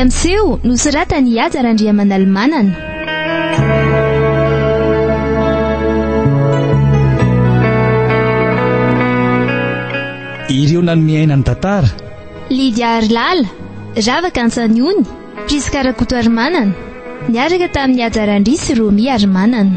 Ramseo nosoratan'i Ihaja Randriamanalimanana. Ireo nanome aina ny tantara. Lydia Arilala, Ravaka Antsaniony, Prisca Rakotoarimanana, niaraka tamin'ny Haja Randria sy Romy Arimanana.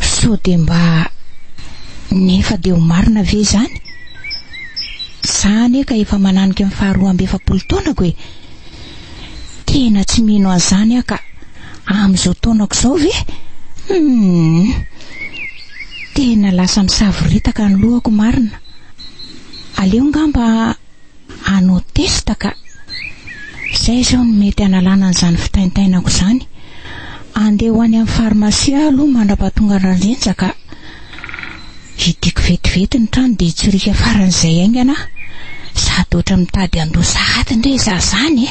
Sao dia mba nefa dia ho marina ve izany? Za anie ka efa mananika ny faharoa amby efapolo taonako e! Tena tsy mino an'izany aho ka! Amin'izao taonako izao ve? Humm! Tena lasa misavoritaka ny lohako marina! Aleo ngamba hanao test ka! Izay izao no mety hanalana an'izany fitaintainako izany. Andeha ho any amin'ny pharmacie aho aloha mandrapahatonga an-dRandrenja ka! Hidiako vetivety ny trano dia hitsorika faran'izay haingana aho. Sady ohatra mitady handoa sahady indray izaho izany e!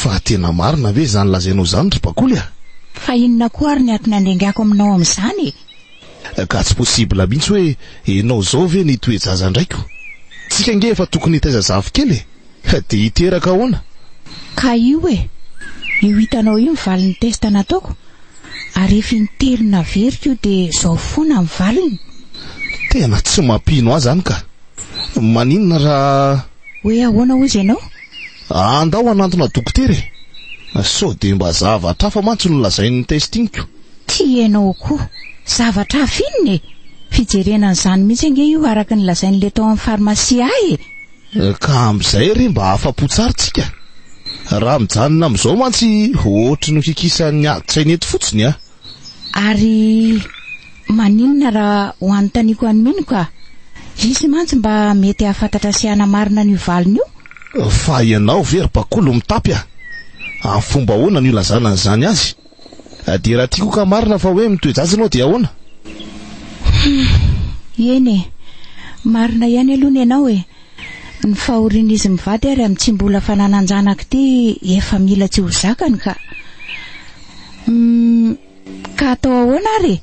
Fa tena marina ve izany lazainao izany ry Bakoly a? Fa inona koa ary ny atin'andrengako aminao amin'izany e? Ka tsy possible mihitsy hoe enao izao ve ny toe-jaza andraiko? Tsika ange efa tokony hitaiza zafikely e! Ka dia hiteraka ahoana? Ka io e! Io hitanao io ny valin'ny test nataoko, ary efa intelo naveriko io dia izao foana ny valiny. Tena tsy mampino ahy izany ka! Maninona raha. Hoe ahoana hozy ianao? Andao hanantona dokotera e! Sao dia mba zavatra hafa mantsy no lazain'ny testing-ko. Tsy ianao koa! Zavatra hafa inona e! Fijerena an'izany mihitsy ange io araka ny lazain'ilay tao amin'ny farmasia ahy e! Ka amzay ry mba afapo tsar tsika. Raha mijanona amzao mantsy ohatry ny kikisan'ny ady tsaina eto fotsiny a. Ary maninona raha ho anontaniako an'i Mino ka? Hisy mantsy mba mety hahafantatra sy hanamarina an'io valiny io. Fa ianao ve ry Bakolo mitapy a? Amin'ny fomba ahoana no ilazana an'izany azy? Dia raha tiako ka marina fa hoe mitoe-jaza ianao dia ahoana? Humm, eny e, marina ihany aloha ny anao e. Ny fahorian'izy mivady ary amin'ny tsy mbola fananan-janaka ity efa mila tsy ho zakany ka. Humm, ka atao ahoana ary e?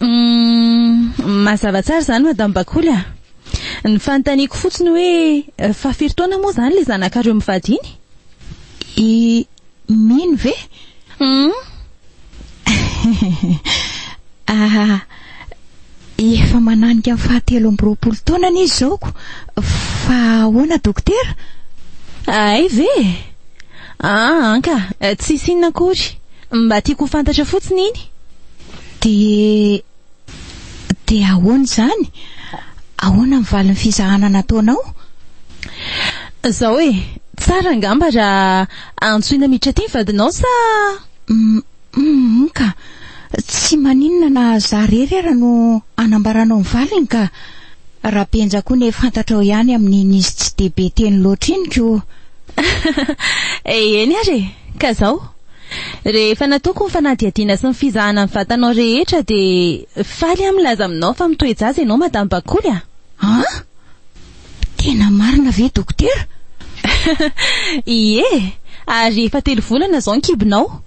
Humm, mazava tsara izany Madame Bakoly a! Ny fanontaniako fotsiny hoe fa firy taona moa izany ilay zanakareo mivady iny? I Mino ve? Humm. Ahh, efa mananika ny fahatelo amby roapolo taonany izy izao ko! Fa ahoana dokotera? Hay ve? Aa, an ka! Tsisy inona akory. Mba tiako ho fantatra fotsiny iny. Dia. Dia ahoana izany? Ahoana ny valin'ny fizahana nataonao? Izao e, tsara angamba raha antsoina miditra aty ny vadinao sa? Humm ka! Tsy maninona na za rery ara no anambaranao ny valiny ka! Raha benja koa ne fantatrao ihany amin'iny izy tsy dia be teny loatra iny ko! Eny ary e! Ka zao. Rehefa nataoko ny fanadihadiana sy ny fizahana ny vatanao rehetra dia faly aho milaza aminao fa mitoe-jaza ianao Madame Bakoly a! An! Tena marina ve Dokotera? Ie! Ary efa telo volana zao ny kibonao.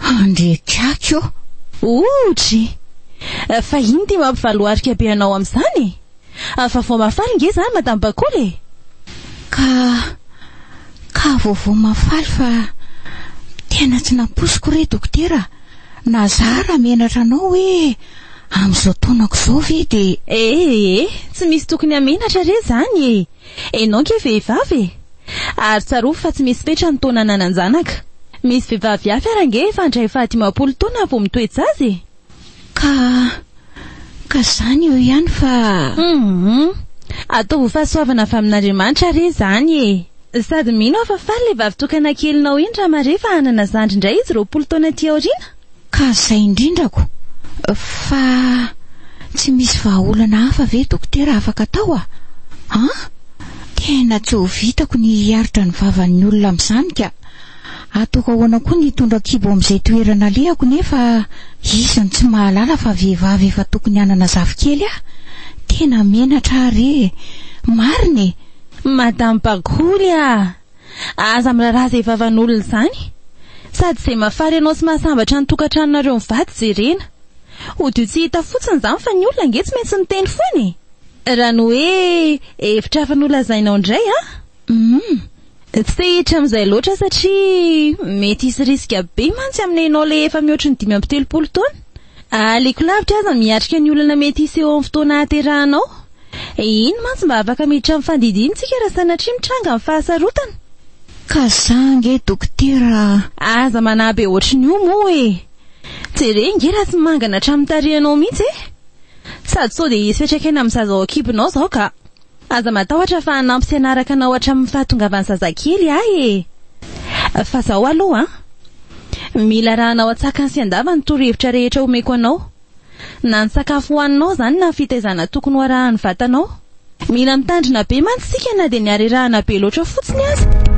Handriaka aky ô! Oooh! Dry! Fa inn ty mampivaloarika be anao amin'izany e? Vaovao mahafaly nge zany madame Bakoly e! Ka ka vaovao mahafaly fa tena tsy nampoiziko re dokotera na za raha menatra anao hoe amin'izao taonako izao ve de. Eh eh tsy misy tokony hamenatra re zany e! Enao nge vehivavy e! Ary tsarovy fa tsy misy fetra ny taona ananan-janaka. Misy vehivavy hafa ary ange efa handray fahadimampolo taona vao mitoe-jaza e! Ka. Ka izany eo ihany fa. Hum. Ataovy ho fahasoavana avy amin'Andriamanitra re izany e! Sady mino aho fa faly ilay vavitokana kelinao iny raha mahare fa hanana zandry indray izy roapolo taona aty aoriana? Ka izay indrindra ko! Fa. Tsy misy vahaolana hafa ve dokotera afaka atao a? An! Tena tsy ho vitako ny hiaritra ny vavan'ny olona amin'izany ka! Ataoko ahoana koa ny hitondra kibo amin'izay toerana alehako nefa hisy ny tsy mahalala fa vehivavy efa tokony hanana zafikely aho? Tena menatra aho re! Marina e! Madame Bakoly a! Aza miraharaha izay vavan'olona izany. Sady izay mahafaly anao sy mahasambatra ny tokantranonareo mivady jerena. Odio tsy hita fotsiny izany fa ny olona ange tsy maintsy miteny foana e! Raha ny hoe hevitra hafa nolazainao indray an! Humm. Tsy te hiditra amin'izay loatra satria mety hisy risque be mantsy amin'ny ainao ilay efa mihoatry ny dimy amby telopolo taona. Aleoko lavitra aza miatrika ny olana mety hisy eo amin'ny fotoana ahaterahanao. Iny mantsy mba afaka miditra amin'ny fandidiana isika raha sanatria mitranga ny fahasarotana. Ka za ange dokotera a! Aza manahy be ohatry ny io moa e! Jereo ange raha tsy mangana hatramin'ny tarehinao mihitsy e! Sady sao dia hisy fiantraikany amin'ny zaza ao an-kibonao izao ka! Aza matahotra fa hanampy sy hanaraka anao hatramin'ny fahatongavan'ny zazakely ahy e! Fa izao aloha an! Mila arahanao an-tsakany sy an-dava ny torohevitra rehetra omeko anao. Na ny sakafo hohaninao izany na ny fitaizana tokony ho arahan'ny vatanao. Mila mitandrina be mantsy isika na dia ny harerahana be loatra fotsiny aza.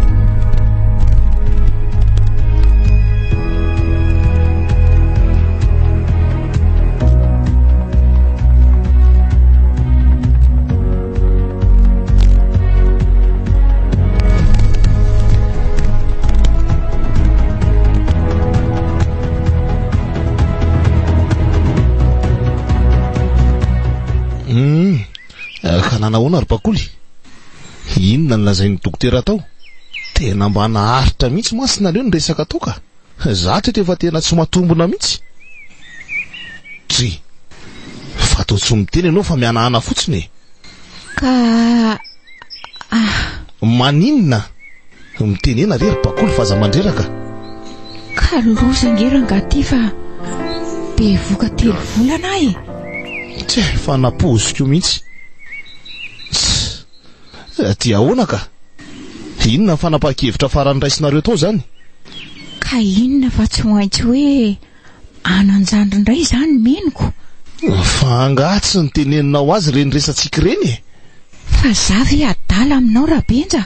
nahoana ry bakoly inona ny lazain'ny dokotera atao tena mba naharitra mihitsy masina aleo ny resaka atao ka Zatra eto efa tena tsy matombona mihitsy. Dry. Fa toa tsy miteny ianao fa mihanahana fotsiny e. Ka ah. Maninona mitenena re ry Bakoly f'aza mandreraka. Ka loza ange rangah ty fa bevoka telo volana aho e. Tsia fa napoiziko mihitsy. Tss. Dia ahoana ka? Inona ny fanapahan-kevitra farany raisinareo tao izany? Ka inona fa tsy maintsy hoe anan-jandry indray izany menoko? Fa angaha tsy niteneninao azy ireny resatsika ireny e? Fa za ve adala aminao Rabenja?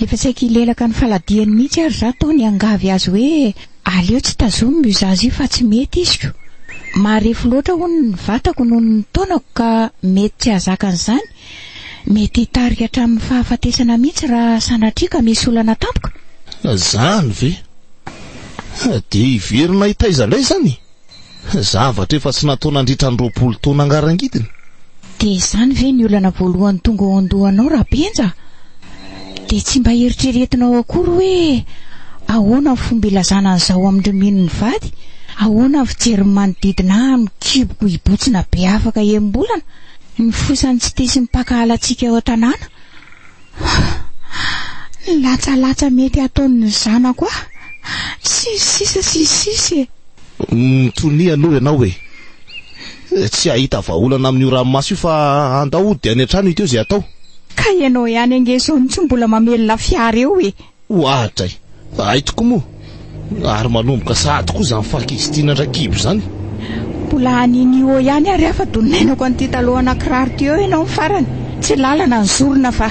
Efa saika hilelaka ny faladiany mihitsy ary za toa niangavy azy hoe aleo tsy tazomina io zaza io fa tsy mety iziko. Marefo loatra hono ny vatako noho ny taonako ka mety tsy hahazaka an'izany. Mety hitarika hatramin'ny fahafatesana mihitsy raha sanatria ka misy olana tampoka. Zany ve? Dia hiverina hitaiza indray izany? Zavatra efa tsy natao nandritra ny roapolo taona ngarangidiny. Dia izany ve ny olana voalohany tonga ao an-dohanao Rabenja? Dia tsy mba eritreretinao akory hoe ahoana ny fomba ilazana an'izao amin'ireo mino ny vady? Ahoana ny fijerin'ny manodidina ahy amin'ny kiboko hibotsina be afaka enim-bolana? Ny fosan'ny tsy tia sy mipakahala antsika eo an-tanàna. Ny latsalatsa mety ataon'ny zanako ahy, sy ny sisa sy ny sisa e. Mitonia aloha ianao e! Tsy hahita vahaolana amin'io ranomaso io fa handao hody any an-trano hita eo izay hatao. Ka ianao ihany ange izao no tsy mbola mamelona fiara eo e! Ohatra e! Hay tokoa moa! Ary manomboka sahady koa izany faky izy ity nandray kibo izany. Mbola any Nio ihany ary afa donainako an'ity talohana kiraro ity eo ianao ny farany. Tsy lalana ny zorona fa.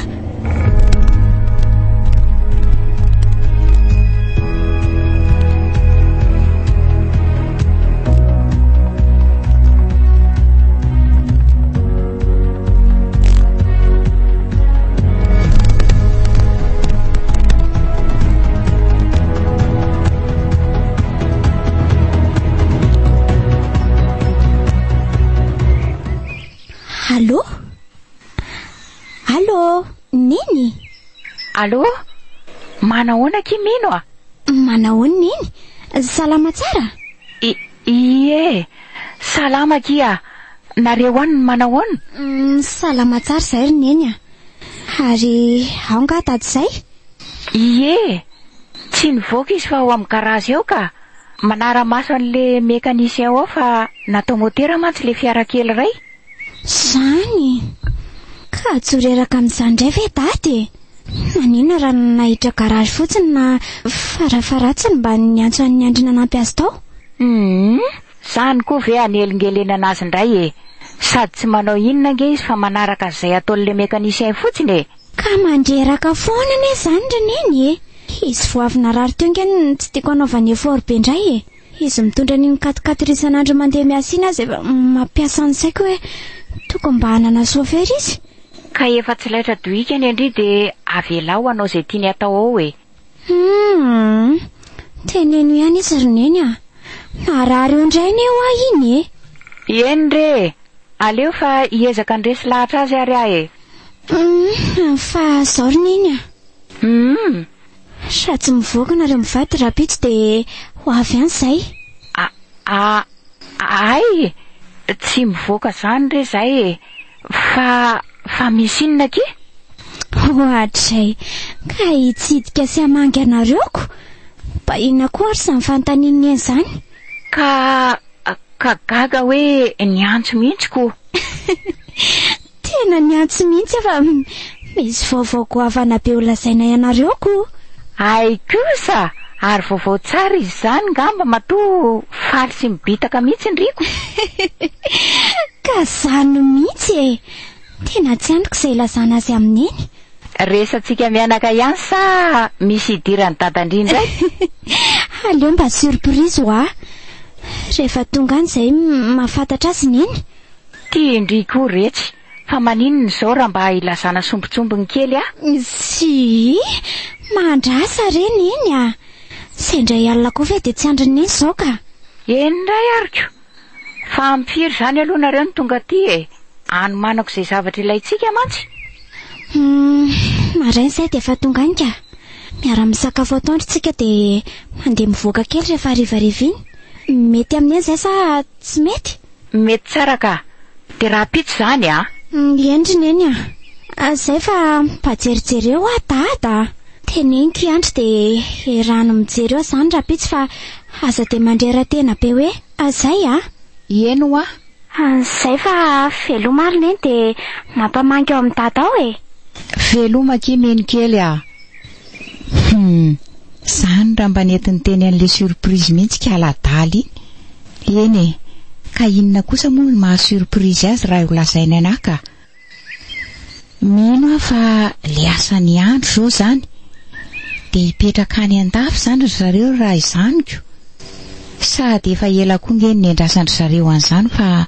Allô Allô Neny Allô Manahoana akia Mino a Manahoana Neny Salama tsara Ie! Salama akia a! Nareo any manahoana? Salama tsara izay ry Neny a! Ary ao nga Dada izay? Ie! Tsy nivoaka izy fa ao amin'ny garage eo ka! Manara-maso an'ilay mécanicien ao fa natao motera mantsy ilay fiara kely iray. Izany! Ka hajoro hiaraka amin'izany indray ve Dada e? Maninona raha nahiditra garage fotsiny na farafaharatsiny mba niantso an'i Andry nanampy azy tao? Humm! Izany koa ve hanelingelenana azy indray e! Sady tsy manao inona ange izy fa manaraka an'izay ataon'ilay mécanicien fotsiny e! Ka mandreraka foana anie izany ry Neny e! Izy vao avy narary teo ange no tsy tiako hanaovany effort be indray e! Izy mitondra an'iny quat-quatre iny isan'andro mandeha miasa iny aza efa mampiasa ny saiko hoe tokony mba hanana chauffeur izy. Ka efa tsy laitra dohika ny an-dry dia avelao hanao izay tiany hatao ao e! Humm! Teneno ihany izy ry neny a! Naharary ondry aina io aho iny e! Eny re! Aleo fa hiezaka handresy lahatra azy ary aho e! Humm! Fa izao ry neny a! Humm! Sa tsy mivoaka nareo mivady rahampitso dia ho avy any zay? A a ay e! tsy mivoaka zany re zay e! fa fa misy inona akia? Ohatray! ka hitsidika sy hamangy anareo ko! mba inona koa ary zany fanontanian'i Neny zany? Ka ka gaga hoe niantso mihitsy ko! Tena nihantsy mihitsy aho fa misy vaovao goavana be ho lazaina ianareo ko! Hay kosa! Ary vaovao tsara izy izany ngamba matoa faly sy mibitaka mihitsy ny riko! Ka zany mihitsy e! Tena tsy andriko izay hilazana azy amin'i Neny! Resatsika mianaka ihany sa misy hidiran'i Dadandry indray? Aleo mba surprise ho ahy! Rehefa tonga any izay mahafantatra azy i Neny! Tia indry koa retsy. Fa maninona izao raha mba ilazana sombintsombiny kely a? Zii! Mandrasa re Neny a! Izay indray alina koa ve dia tsy andrin'i Neny izao ka! Eny indray ary ko! Fa amin'ny firy izany aloha nareo no tonga aty e? Anomanako izay zavatra ilaintsika mantsy! Humm! Maraina izay dia efa tonga any ka! Miara misakafo atoandro isika dia mandeha mivoaka kely rehefa harivariva iny. Mety amin'iny izay sa tsy mety? Mety tsara ka. Dia rahampitso izany an! Ny Andry Neny a! Izay fa mba jerijereo aho Dada a! Teneniko i Andry dia erano mijery eo izany rahampitso fa aza dia mandrera-tena be hoe izay a! Eny hoa! Izay fa veloma ry Neny dia mampamangy ao amin'i Dada ao e! Veloma akia Neny kely a! Humm. Zany raha mba nety niteny an'le surprise mihitsy ka ladala iny. Eny e. Ka inona kosa moa no maha surprise azy raha io lazainy anah ka. Mino aho fa le asan'i Andry zao zany. De hipetraka any andafy zany ry zareo raha izany ko. Sady efa ela koa nge no niandrasan-dry zareo an'izany fa.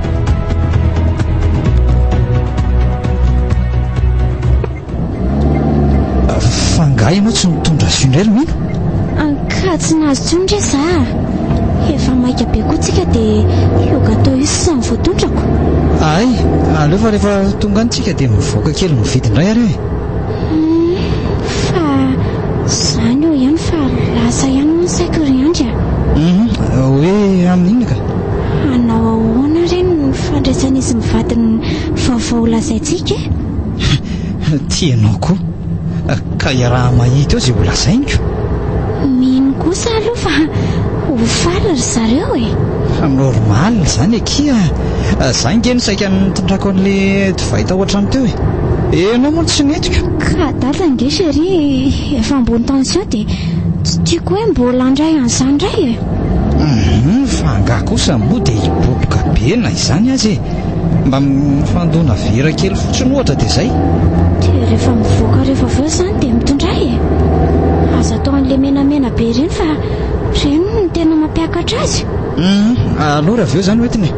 Fangaha ianao tsy nitondra azy indray ry mino Anka tsy nahazo tsony re za Efa maika be koa tsika dia yoga atao io sisa ny voatondrako Ay, aleo fa rehefa tonga any tsika dia mivoaka kely mividy indray ary e Fa izany eo ihany fa lasa ihany hono saiko ry Andry a. Mhm, hoe amin'inona ka? Hanao ahoana re ny fandraisan'izy mivady ny vaovao lazaintsika e? Tia ianao koa, ka iaraha-mahita eo izay ho lazainiko. Mino kosa aloha fa ho faly ry zareo e! Fa normal izany akia, za ange no saika nitondrako an'ilay divay tao an-trano teo e! Ianao moa no tsy nentiko. Ka dada ange chérie efa ambony tension dia tsy tiako hoe mbola handray an'izany indray e! Hum fa angaha kosa moa dia hiboboka be na izany aza e. Mba mifandona vera kely fotsiny ohatra dia izay. Dia rehefa mivoaka rehefa avy eo izany dia mitondray e. Aza atao an'ilay menamena be ireny fa ireny no tena mampiakatra azy. Hum, aleo raha avy eo izany hoentiny e.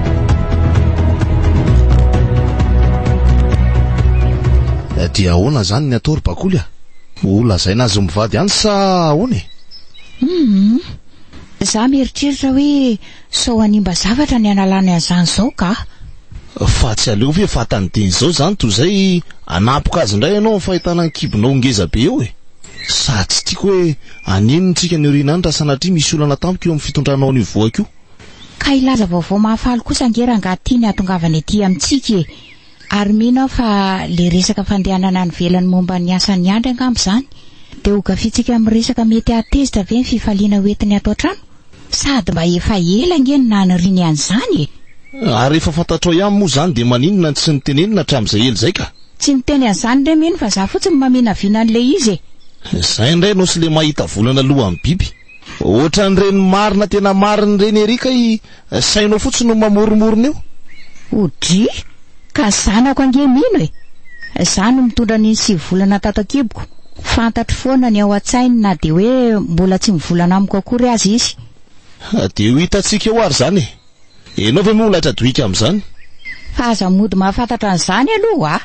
Dia ahoana zany ny atao ry bakoly a? Ho lazaina azy mivady any sa ahoana e? Hum, za mieritreritra hoe sao hanimba zavatra ny analany an'izany izao ka. Fa tsy aleo ve fatany dieny izao izany toy izay hanapoka azy indray ianao amin'ny fahitana ny kibonao ngeza be eo e? Sady tsy tiako hoe hanino ny tsika niorina any raha sanatria misy olana tampoka eo amin'ny fitondranao an'io voako io. Ka hilaza vaovao mahafaly kosa ange rangaha ty ny hatongavany aty amintsika e! Ary mino aho fa le resaka fandehanana any ivelany momba ny asan'i Andry angamba izany dia ho gafintsika amin'ny resaka mety hahatezitra ve ny fifaliana hoentiny ato an-trano? Sady mba efa ela ange no naniriany an'izany e! Ary rehefa fantatrao ihany moa izany dia maninona no tsy nitenenina hatramin'izay ela izay ka? Tsy niteny an'izany re mino fa za fotsiny no maminavina an'ilay izy e! Izay indray ianao sy le mahita volana lohan'ny biby. Ohatran'ireny marina tena marina ireny ery kay sainao fotsiny no mamoromorona eo. O dry! Ka zanako ange mino e! Za no mitondra an'iny sivy volana tato an-kiboko. Fantatro foana ny ao an-tsainy na dia hoe mbola tsy mivolana amiko akory aza izy. Dia ho hitantsika eo ary izany e! Ianao ve moa ho laitra dohika amin'izany? Fa aza mody mahafantatra an'izany aloha a!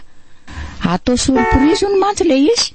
Atao surprise hono mantsy ilay izy.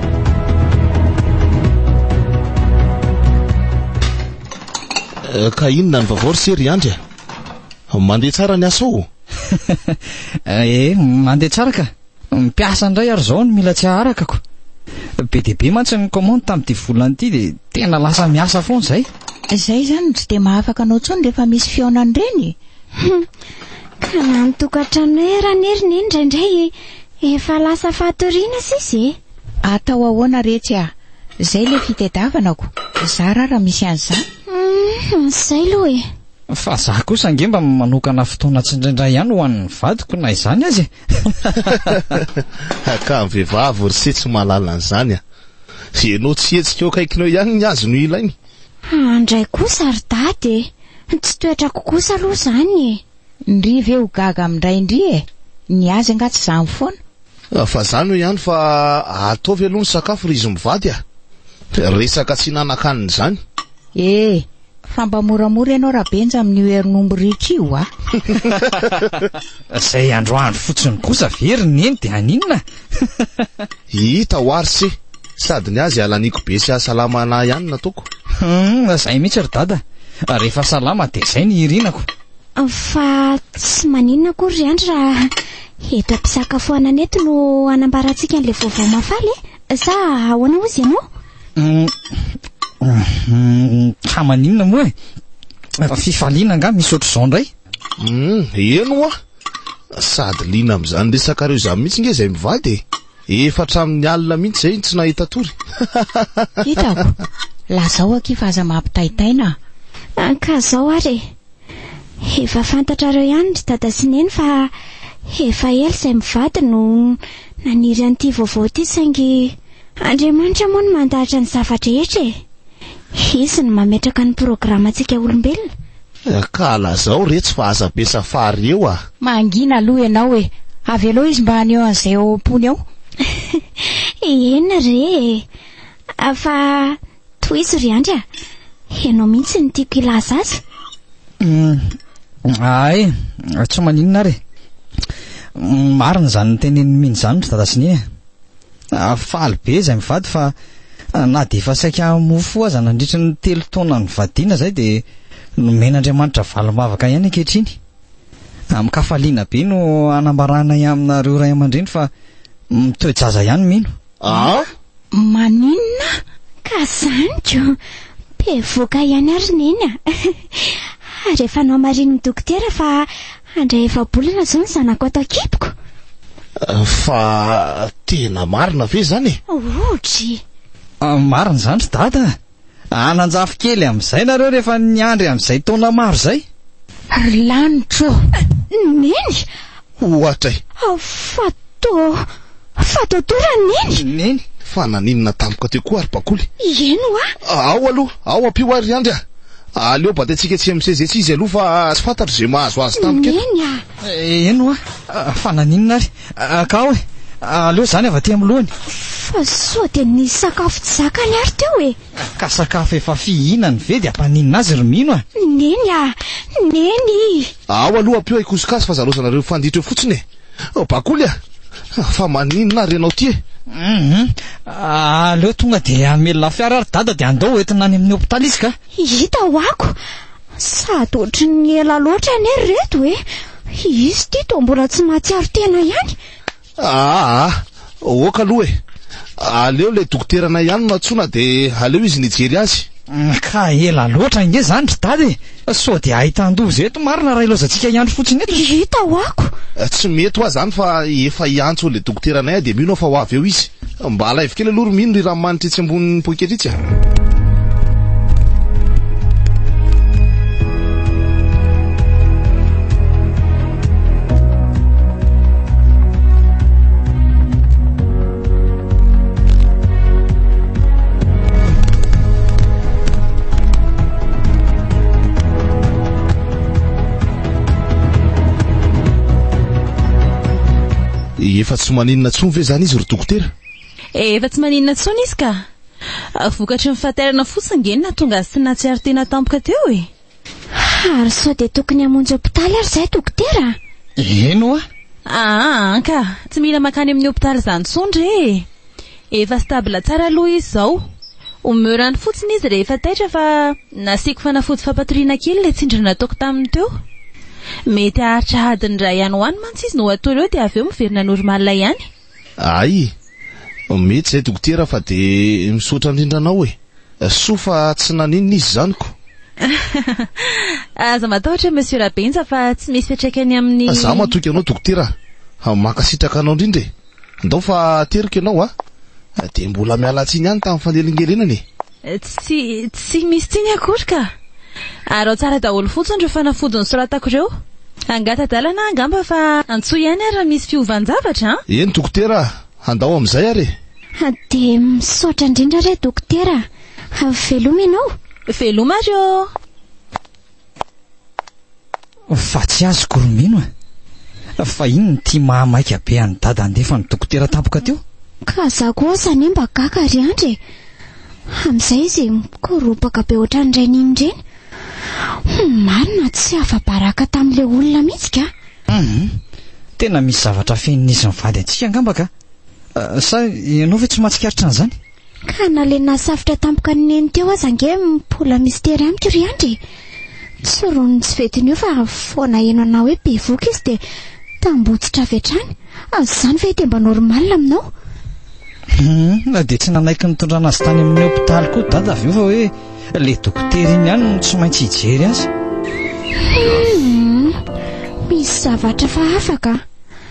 Eh, ka inona ny vaovao ry sery andry a ah? mandeha tsara ny asao eh, eh mandeha tsara ka mpiasa indray ary zao no mila tsy aharakako be dia be mantsy ny commande tamin'ity volana ity dia tena lasa miasa foana izay izay izany no tsy dia mahafaka anao tsony rehefa misy fihaonan'ireny ka nanotokatrano hoe raha nirina eny indraindray Efa lasa fatoriana sisa e! Atao ahoana retsy a! Zay le fitedavanako, za ra ra misy an'izany? Humm, zay lo e! Fa za kosa ange mba manokana fotoana tsindraindray ihany ho an'ny vadiko na izany aza e! Ka vehivavy ry se tsy mahalala an'izany a! Ianao tsy hetsika eo akaikinao ihany ny azy no ilainy. Andray kosa ry dada e! Tsy toetrako kosa aloha izany e! Ndry ve ho gaga amindray ndry e! Ny azy angaha tsy zany foana? Fa za no ihany fa ataovy aloha ny sakafo ry izy mivady a! Resaka tsy hihinanankanina izany. Eh! Fa mba moramora ianao Rabenja amin'io herin'omby ritra io a! Zay androandro fotsiny kosa ve ry neny dia haninona? Hita ho ary se! Sady ny azy halaniko be sy hahasalama anah ihany no ataoko. Humm! Zay mihitsy ry dada! Rehefa salama dia zay ny hirinako. Fa tsy maninona akory ry Andry raha eto am-pisakafoanana eto no hanambarantsika an'ilay vaovao mahafaly e? Eh? Sa ahoana hozy ianao? Ka maninona moa e? Fifaliana angaha misy ohatr'izao indray? Eny ho'a. Sady liana amin'izany resakareo izany mihitsy ange izay mivady e. Efa hatramin'ny alina mihitsy izay no tsy nahita tory. Hitako. Lazao akia fa aza mampitaitaina a. Ka zao ary e. Efa fantatrareo ihany ry dada sy neny fa efa ela izay mivady no naniry an'ity vaovao ity saingy Andriamanitra moa no mandahatra ny zava-drehetra e. Hisy ny mametraka ny programantsika olombelona. Ka lazao re tsy fa aza be safari eo ah. Mangina aloha ianao e! Avelao izy mba haneho an'izay ao am-pony ao. Eny re e! Fa tohizo ry Andry a! Ianao mihitsy no tiako hilaza azy. Ahay e! Tsy maninona ary e! Marina izany notenenin'i Miny izany ry Dada sy Neny a! Faly be izay mivady fa na dia efa saika mofo aza nandritra ny telo taona nivadiana izay dia nomen'Andriamanitra valim-bavaka ihany ankehitriny. Amin-kafaliana be no anambaranay aminareo ray aman-dreny fa mitoe-jaza ihany mino. Ah! Maninona ka izany ko? Bevoka ihany ary neny a! Ary efa nohamarinin'ny dokotera fa Handray efa-bolana izao ny zanako ato an-kiboko. Fa tena marina ve izany e? Odry! Marina izany ry dada a! Hanan-jafy kely amin'izay nareo rehefa niandry an'izay taona maro izay. Ry lanitra ô! Neny! Ohatra e! Fa tô! Fa dodora Neny! Neny! Fa naninona tampoka teo koa ary bakoly? Ié no a! Ao aloha! Ao ampio ary ry Andry a! Aleo badentsika etsy amin'ny seza etsy izy aloha fa tsy fantatro izay mahazo azy tampoka eto. Neny a! Ié no a! Fa naninona ary? Ka ao e! Aleo izany avy aty amin'ny lohany. Fa sao dia nisy sakafo tsy zakany ary teo e! Ka sakafo efa fihinany ve dia hampaninona azy ry Mino a! Neny a! Neny! Ao aloha ampio haikosokaso fa zalaozanareo mifanditra eo fotsiny e! Oh, Bakoly a! Fa maninona ary ianao ity e? Hum! Aleo tonga dia hamelona fiara ary Dada dia andao hoentina any amin'ny hopitaly izy ka! Hita ho ako! Sady ohatry ny ela loatra anie ry reto e! Izy ity toa mbola tsy mahatsiaro tena ihany! Aa! Ok aloha e! Aleo ilay dokoteranay ihany no antsoina dia aleo izy no hijery azy. Ka ela loatra ange izany ry dada e! Sao dia ahitan-doza eto marina raha ilaozantsika hiantry fotsiny eto e! Hita ho ako! Tsy mety hoa izany fa efa hiantso an'ilay dokoteranay aho dia mino aho fa ho avy eo izy. Mba alaivo kely aloha ry mino ry ranomanitra etsy ambonin'ny poketra etsy a! efa tsy maninona tsony ve zany izy ry dokotera eh, efa tsy maninona tsony izy ka ah, vokatry ny fahaterana fotsiny nge nahatonga azy tsy nahatsiaro tena tampoka teo e Ary sao dia tokony hamonjy hopitaly ary izahay dokotera? Eny hoa! Aa anka, tsy mila mankany amin'ny hopitaly izany intsony re e! Efa stable tsara aloha izy izao. Omer any fotsiny izy rehefa taitra fa nasiako fanafody fampatoriana kely ilay tsindry nataoko taminy teo. Mety haharitra adiny iray any ho any mantsy izy no hatory eo dia avy eo miverina normal ihany. Ay, mety zay dokotera fa de misaotra indrindra anao e! Soa fa tsy naninona izy zany ko! Aza matahotra Monsieur Rabenja fa tsy misy fiatraikany amin'ny. Fa za matoky anao dokotera a! Mankasitraka anao indrindra e! Ndao fa ateriko ianao a! De mbola miala tsiny ihany tamin'ny fanelingelenana e! Tsy, tsy misy tsiny akory ka! Ary ao tsara daholo fotsiny ireo fanafody nosoratako ireo. Hangatadalana aho angamba fa antsoy ihany ary raha misy fiovan-javatra an! Eny dokotera a! Handao amin'izay ary e! Dia misaotra indrindra re dokotera a! Veloma ianao! Veloma ary ô! Fa tsy azy ko ry mino a! Fa iny nitia mahamaika be an'i dada handefa ny dokotera tampoka teo? Ka za koa aza anie mba gaga ry Andry e! Amin'izay izy mikoropaka be ohatran'ny rainy iny ireny. Humm marina tsy afa-baraka tamin'ilay olona mihitsy ka! Humm tena misy zavatra afenin'izy mivady antsika angamba ka! Sa ianao ve tsy mahatsikaritra an'izany? Ka na le nahasafitra tampoka ny neny teo aza ange mpola mistery amiko ry Andry e! Tsy ron'ny tsy vetin'io fa vao naheno anao hoe bevoka izy dia tambotsitra avy hatrany. Izany ve dia mba normal aminao? Hum, na dia tsy nanaiky nitondrana azy tany amin'ny hopitaly koa Dada avy eo fa hoe le dokotera iny ihany no tsy maintsy hijery azy. Hum, misy zavatra fa hafa ka.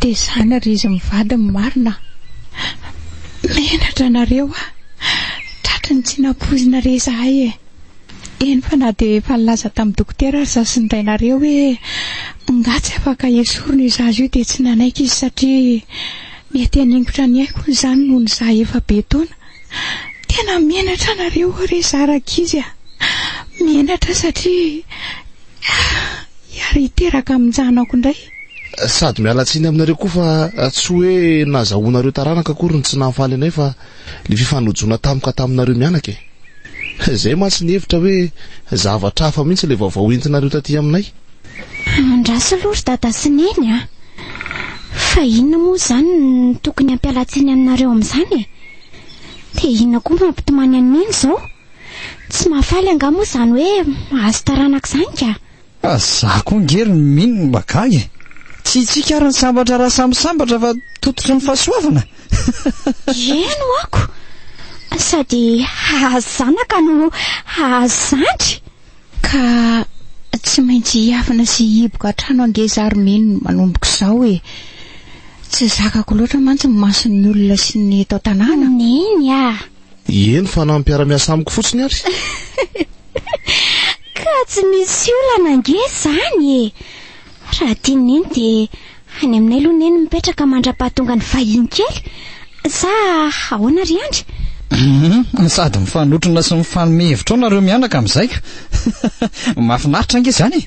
Tezana ry izy mivady ny marina a! Menatra nareo a! Tratry ny tsy nampoizina re izahay e! Eny fa na dia efa nilaza tamin'ny dokotera aza sy ny rainareo hoe ngah tsy afaka hesorina io zaza io dia tsy nanaiky izy satria mety haningotra ny ainy hono izany noho ny zaza efa be taona. Tena menatra nareo o re za rankizy a! Menatra satria hiara hiteraka amin-janako indray. Sady miala tsiny aminareo koa fa tsy hoe nazahoanareo taranaka akory ny tsy nahafaly anay fa ny fifanojoana tampoka taminareo mianaka e! Izay mantsy ny hevitra hoe zavatra hafa mihitsy ilay vaovao entinareo taty aminay. Andraso aloha ry Dada sy Neny a! Fa inona moa izany no tokony hampiala tsiny aminareo amin'izany e? Dia inona koa mampitomany an'i Neny izao? Tsy mahafaly angaha moa izany hoe mahazo taranaka izany ka? Fa za koa nge ry mino no mba gaga e! Tsy hitsika ary ny sambatra raha samy sambatra fa tototry ny fahasoavana! Eny ho'ako! Sady hahazo zanaka no hahazo zandry! Ka tsy maintsy hiafina sy hihiboka an-trano ange za ry mino manomboka izao e! Tsy zakako loatra mantsy ny mason'ny olona sy ny eto an-tanàna! Neny ah! Eny fa na ny mpiara-miasa amiko fotsiny ary. Ka tsy misy olana ange izany e! Raha tian'i Neny dia any aminay aloha Neny mipetraka mandrapahatonga ny vahiny kely sa ahoana ry Andry? Hum, sady mifanotrona sy mifanome hevitra ao nareo mianaka amin'izay ka. Mahafinaritra ange izany e!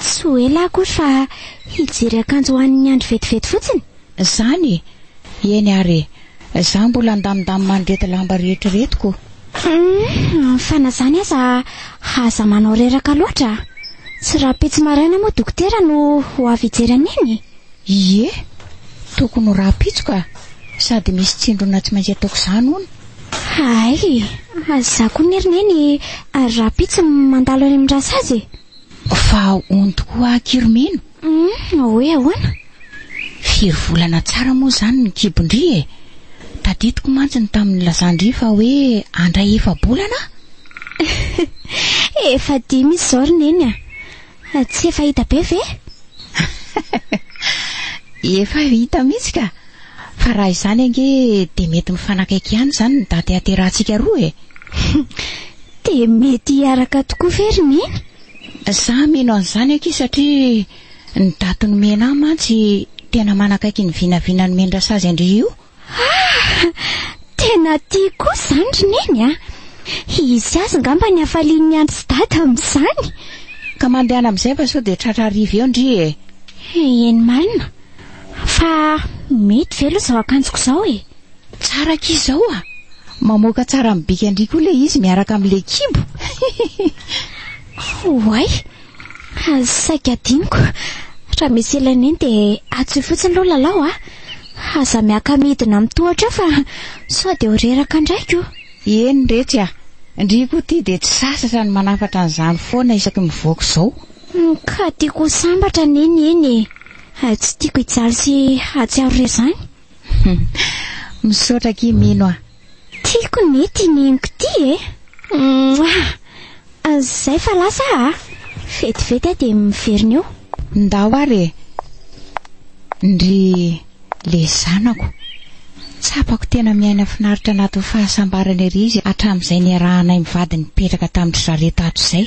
Tsy ho ela akory fa hijery akanjo ho an'ny andro vetivety fotsiny. Zany e! Eny ary e! Za mbola andamindamina an'ireto lamba rehetra reto ko. Humm! Fa na zany aza aza manao reraka loatra a! Tsy rahampitso maraina moa dokotera no ho avy hijery an'iny e! Ie, tokony ho rahampitso ka, sady misy tsindrona tsy maintsy ataoko izany hono. Hay, izaho koa ny ry Neny ary rahampitso no mandalo any amin'ny rasazy e! Fa hono tokoa aky ry Mino? Hum, hoe ahoana? Firy volana tsara moa izany ny kibon-dry e? Tadidiko mantsy ny tamin'ny nilazan-dry fa hoe handray efa-bolana aho. Efa dimy izy izao ry Neny a! Tsy efa hita be ve? Efa hita mihitsy ka. Fa raha izany ange dia mety mifanakaiky ihany izany ny daty haterahantsika roa e. Dia mety hiaraka tokoa ve ry Neny? Za mino an'izany akia satria ny daty nomena ahy mantsy tena manakaiky ny vinavina nomen-dRasazy an-dry io. Ah! Tena tia koa izany ry neny a! Hisy azy ngamba ny hafalian'ny antsy dada amin'izany. Ka mandehana amin'izay fa sao dia tratra hariva eo ndry e! Eny marina. Fa mety ve aloha izao akanjoko izao e? Tsara akia izao a! Mamoaka tsara amin'ny bika ndry koa ilay izy miaraka amin'ilay kibo. Oay! Saika adinoko. Raha misy ilaina eny dia atsy eo fotsiny aloha lalao a! Aza miaka-midina amin'ny tohatra eo fa sao dia ho reraka ndraiky o! Eny re tsy a! Ndry koa ity dia tsy sasatra ny manafatra an'izany foana isaky ny voako izao. Ka tiako ho sambatra anie ny eny e! Tsy tiako hijaly sy hahatsiaro re izany. Misaotra akia Mino a! Tiako ny ity neniko ity e! Mouah! Izay fa lasa aho a! Vetivety aho dia miverina eo. Ndao ary e! Ndry le zanako! Tsapako tena miaina finaritra anatin'ny fahasambarana ery izy hatramin'izay niarahanay mivady nipetraka tamin-dry zareo tato izay.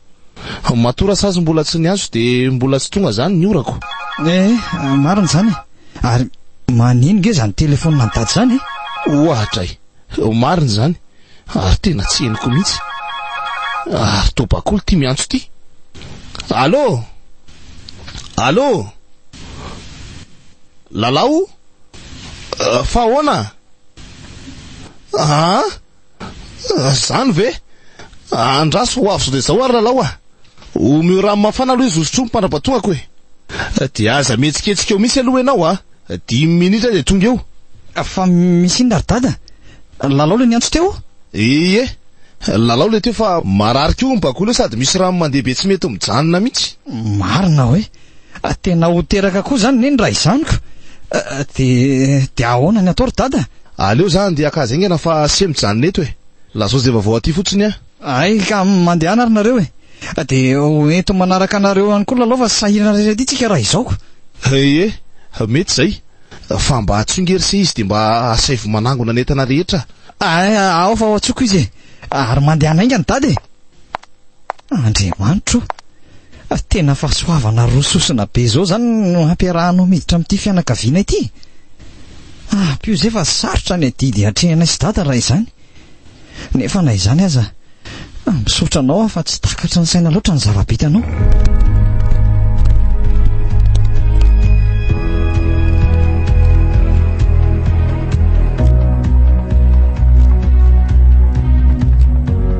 Matoa rasazy mbola tsy niantso dia mbola tsy tonga zany ny orako. Eh, marina izany e. Ary manin nge izany telefonina ny daty izany e. Ohatra e. Marina izany. Ary tena tsy henoko mihitsy. Ary toa bakolo ity miantso ity. Allô? Allô? Lalao? Fa ahoana? Ah? Zany ve? Andraso ho avy zao dia zao ary lalao a! Omeo rano mafana aloha izy hosotroy ny mpandrabatonako e! Dia aza mihetsiketsika eo mihitsy aloha ianao a! Dimy minitra dia tonga eo. Fa misy inona ry dada? Lalao ilay niantso teo? Ie, lalao ilay teo fa marary koa ny bakoly eo sady misy rano mandeha be tsy mety mijanona mihitsy. Marina hoe. Ah, tena ho teraka koa zany ne ny ray zaniko? Ah, de, de ahoana ny atao ry dada? Aleo za andeha haka azy haingana fa se mijanona eto e. Lazao ze vaovao aty fotsiny an! Hay ka, mandehana ary nareo e. Ah, de ho entiny manaraka anareo ihany koa lalao fa sahirana rery aty tsika raha izao ko. Hee, mety zay. Fa mba atsoy nge ry se izy de mba asaivo manangona ny entana rehetra. Ay, ao fa ao an-tsoko izy e. Ary mandehana haingana dada e. Andriamanitro a! Tena fahasoavana roa sosona be izao izany no hampiarahanao miditra amin'ity fianakaviana ity e! Ah, Pioze fa sarotra ny adidy atrehanay sy Dada raha izany. Nefa na izany aza, misaotra anao aho fa tsy takatry ny saina loatra ny zava-bitanao.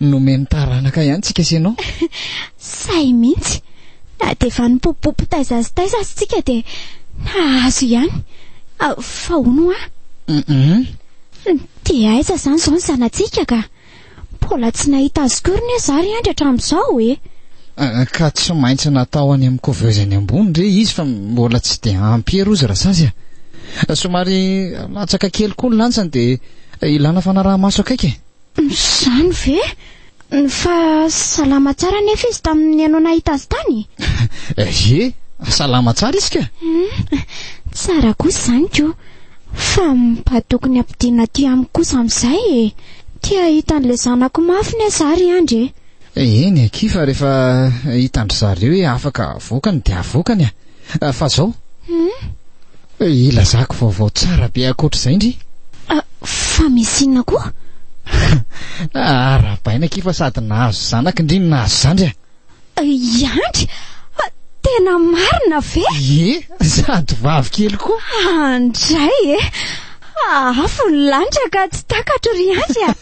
Nomeny taranaka ihany tsika sy ianao. Sahy mihitsy. Na dia efa nipopopo taiza sy taiza aza tsika dia nahazo ihany. Ah, fa hono hoa. Hum. Dia aiza izany izao ny zanatsika ka? Mbola tsy nahita azy koa ry ny za ry Andry hatramin'izao e. Ah, ka tsy maintsy natao any amin'ny couveuse any ambony re izy fa mbola tsy dia ampy hery hozy Rasazy a. Ah. Somary latsaka kely koa ny lanjany dia ilana fanaraha-maso akaiky e. Izany ve? Fa salama tsara anefa izy tamin'ny ianao nahita azy tany e? Ie, salama tsara izy ka. Tsara kosa izany koa. Fa mba tokony hampidinina aty amiko kosa amin'izay e. Te hahita an'ilay zanako mafy ny ahy izaho ry Andry e. Eny akia fa rehefa hitan-dry zareo hoe afaka avoakany dia avoakany a. Ah, fa zao. Eh, Hilazako vaovao tsara be ankoatr'izay ndry. Ah, fa misy inona koa? Ah, Arahabaina akia fa sady nahazo zanaka ndry no nahazo zandry ah. Eh, Iandry, ah, tena marina ve? Ie, sady vavy kely koa. Andray e. Afo ny lanitra ka tsy takatro ry Andry ah.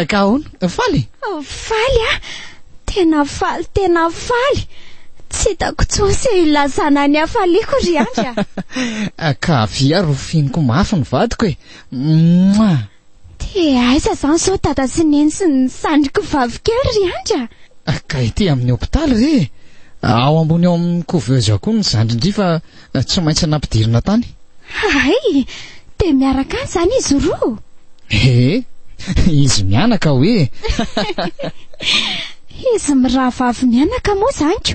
Eh, Ka ahoana? Faly? Faly ah. Tena faly tena faly! Tsy hitako tsony se hilazana ny hafaliako ry Andry a! Ka avia ary ho finiko mafy ny vadiko e! Mouah! Te aiza zany zao dada sy neny sy ny zandriko vavikely ry Andry a! Ka ety amin'ny hopitaly re e! Ao ambony ao amin'ny couveuse ao koa ny zandry ndry fa. Tsy maintsy nampidirina tany. Hay! Dia miaraka any izany izy roa? Ee, izy mianaka hoe. Izy mirahavavy mianaka moa izany ko.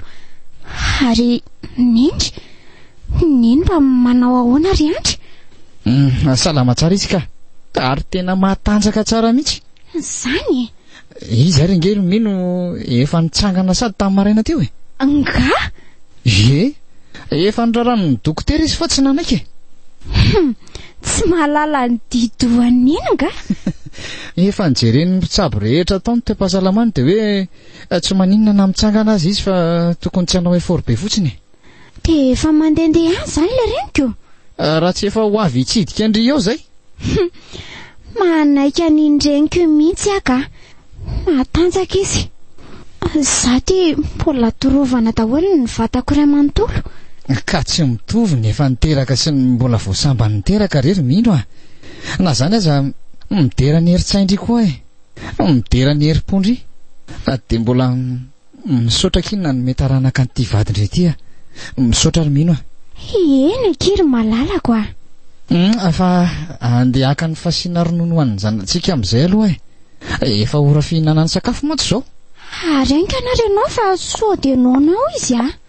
Ary neny, neny mba manao ahoana ry Andry? Mm, salama tsara izy ka. Ary tena matanjaka tsara mihitsy. Izany e. Iza ary ange ry mino efa nitsangana sady tamin'ny maraina teo e? Angaha? Ie, efa noraràn'ny dokotera izy fa tsy nanaiky e. Hum, tsy mahalala ny dido an'iny angaha? Efa nijeren'ny mpitsabo rehetra tao ny toe-pahasalamany dia hoe tsy maninona na mitsangana aza izy fa tokony tsy hanao effort be fotsiny e. Dia efa mandehandeha ihany izany ilay reniko? Ah, raha tsy efa ho avy hitsidika an-dry eo izay. Manaiky an'iny reniko mihitsy aho ka. Matanjaka izy. Za ty mbola torovana daholo ny vatako iray manontolo. Ka tsy mitovy ny efa niteraka sy ny mbola vao sambany niteraka re ry Mino ah. Na zany aza midera ny herin-tsain-dry koa eh. Midera ny herim-pon-dry. Ah, dia mbola Misaotra akia nanome taranaka an'ity vadindry ity a. Misaotra ry Mino a. Hieny akia ry malalako a. Hum, fa andeha haka ny fasina ronono ho an'ny zanatsika amin'izay aloha e. Efa ora fihinanana sakafo mantsy izao. Ary enga nareo nao fa sao dia noanao izy a.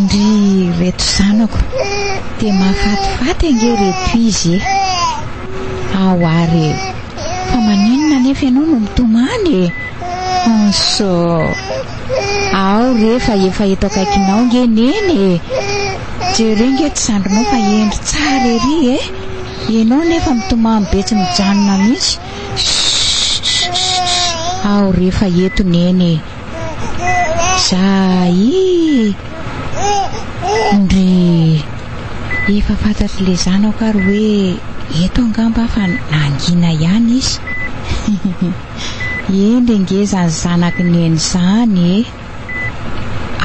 Ndry reto zanako Dia mahafatifaty ange reto izy e Ao ary e Fa maninona anefa ianao no mitomany e Anso Ao re fa efa eto akaikinao nge neny e Jereo nge tsy zandrinao fa hendry tsara ery e Ianao nefa mitomany be tsy mijanona mihitsy Shhh Ao re fa eto neny e Za ee! Ndrii! Efa fantatry le zanako ary hoe eto angamba aho fa nangina ihany izy. Hendry ange zany zanaky ny eny zany e!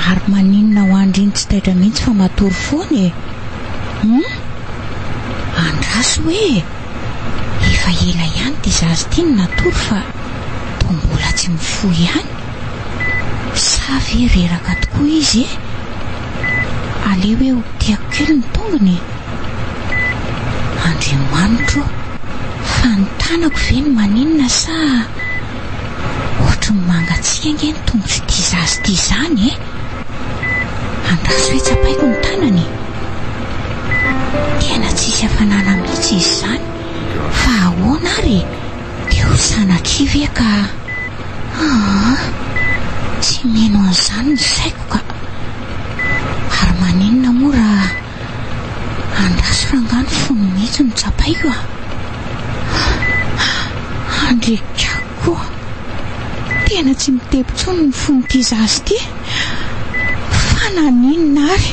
Ary maninona ho andry iny tsy taitra mihitsy fa matory foana e! Hum? Andraso hoe efa ela ihany ty zaza ty no natory fa. Toa mbola tsy mifoha ihany? Sa ve reraka tokoa izy e? Aleo eo tiako kely ny tongony e! Andriamanitro ô! Fa ny tanako ve no maninona sa ohatry ny mangatsiaka ange ny tongotr'ity zaza ity izany e! Andraso hoe tsapaiko ny tanany e! Tena tsisy hafanana mihitsy izy izany fa ahoana ary e! Dia ho sanatria ve ka? Aa! Tsy mino an'izany ny saiko ka! Ary maninona moa raha andraso rangah ny fony mihitsy no tsapaiko a! Handrikako koa! Tena tsy mitepy intsony ny fon'ity zaza ity! Fa naninona ary?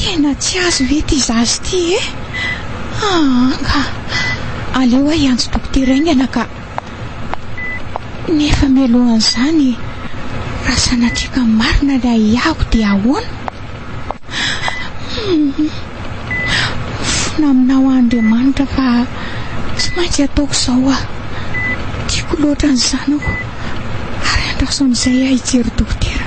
Tena tsy azy ve ity zaza ity e? Ah, angaha aleo aho hiantso dokotera haingana ka. Nefa mialohan'izany, raha sanatria ka marina ny ahiahiko dia ahoana? Humm, mifona aminao Andriamanitra fa tsy maintsy ataoko izao aho. Tiako loatra ny zanako ary andraso amin'izay aho hijery dokotera.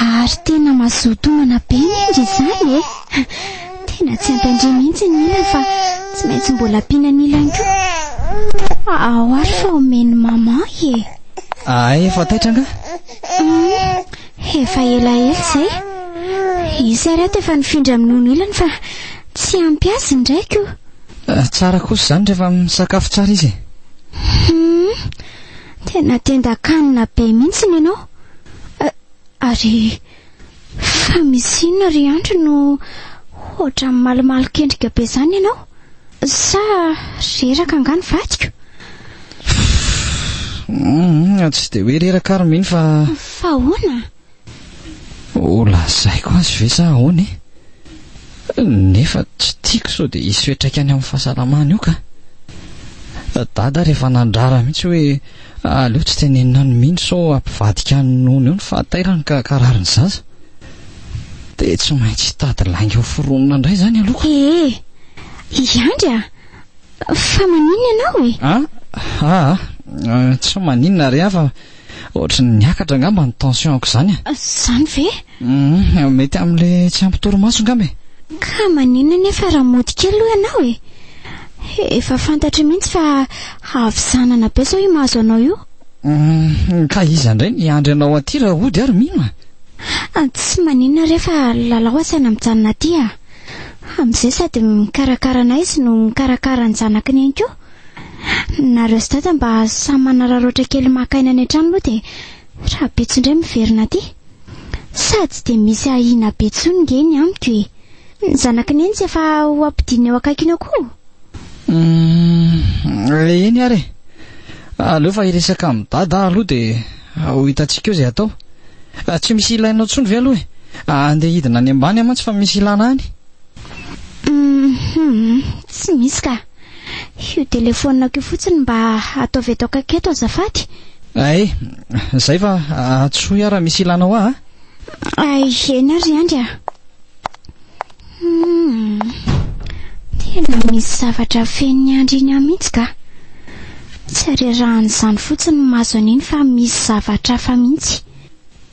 Ary tena mazoto homana be ny indry izany e! Tena tsy ampy an-dry mihitsy ny ila fa tsy maintsy mbola ampiana ny ilany koa. Ao ary fa omen'i maman e! Ahay efa taitra angaha? Hum, efa elaela izay. Izy ary ato efa nifindra amin'ny nono ilany fa tsy ampy azy ny raiko. Eh, tsara kosa izany rehefa misakafo tsara izy e! Hum. Tena tendan-kanina be mihitsy ny anao. Ary fa misy inona ry Andry no hoatran'ny malimalin-kendrika be izany ianao? Sa reraka angaha ny vadiko? Tsy dia hoe reraka ary mino fa... Fa ahoana? Ho lazaiko azy ve sa ahoana e? Nefa tsy tiako sao dia hisy fiantraikany amin'ny fahasalamany io ka! Dada rehefa nandrara mihitsy hoe aleo tsy tenenina any mino sao hampivadika any nono eo ny fahatairany ka hankarary ny zaza. Dia tsy maintsy hitady lainga ho foronina indray izany aloha ka! Ee! I Andry a! Fa maninona ianao e? An? Aa! Tsy maninona re aho fa. Ohatran'ny niakatra angamba ny tension-ko izany a! Izany ve? Hum, mety amin'ilay tsy ampy torimaso angamba e! Ka maninona anefa raha mody kely aloha ianao e? Efa fantatro mihitsy fa havizanana be izao io mahazo anao io. Hum, ka iza indray ny hiandry anao aty raha hody aho ry Mino a? Ah, tsy maninona re fa lalao asaina mijanona aty a! Amin'izay sady mikarakara anay izy no mikarakara ny zanakiny ihany koa. Nareo sy dada mba samy manararaotra kely maka aina any an-trano aloha dia rahampitso indray miverina aty. Sady tsy dia misy ahiana be intsony ange ny amiko e. Ny zanaky neny tsy efa ho ampodiana eo akaikiny eo koa o? Humm, eny ary e. Aleo fa hiresaka amin'i dada aho aloha dia ho hitantsika eo izay atao. Tsy misy ilainao intsony ve aloha e? Andeha hidina any ambany aho mantsy fa misy ilana any. Humm, tsy misy ka. Io telefonako io fotsiny mba ataovy eto akaiky azafady. Ay, zay fa antsoy aho raha misy ilanao ahy a. Ay, eny ary Andry a. Hmm, tena misy zavatra afenin'i Andry iny ahy mihitsy ka. Tsy arerahan'izany fotsiny ny masony iny fa misy zavatra hafa mihitsy.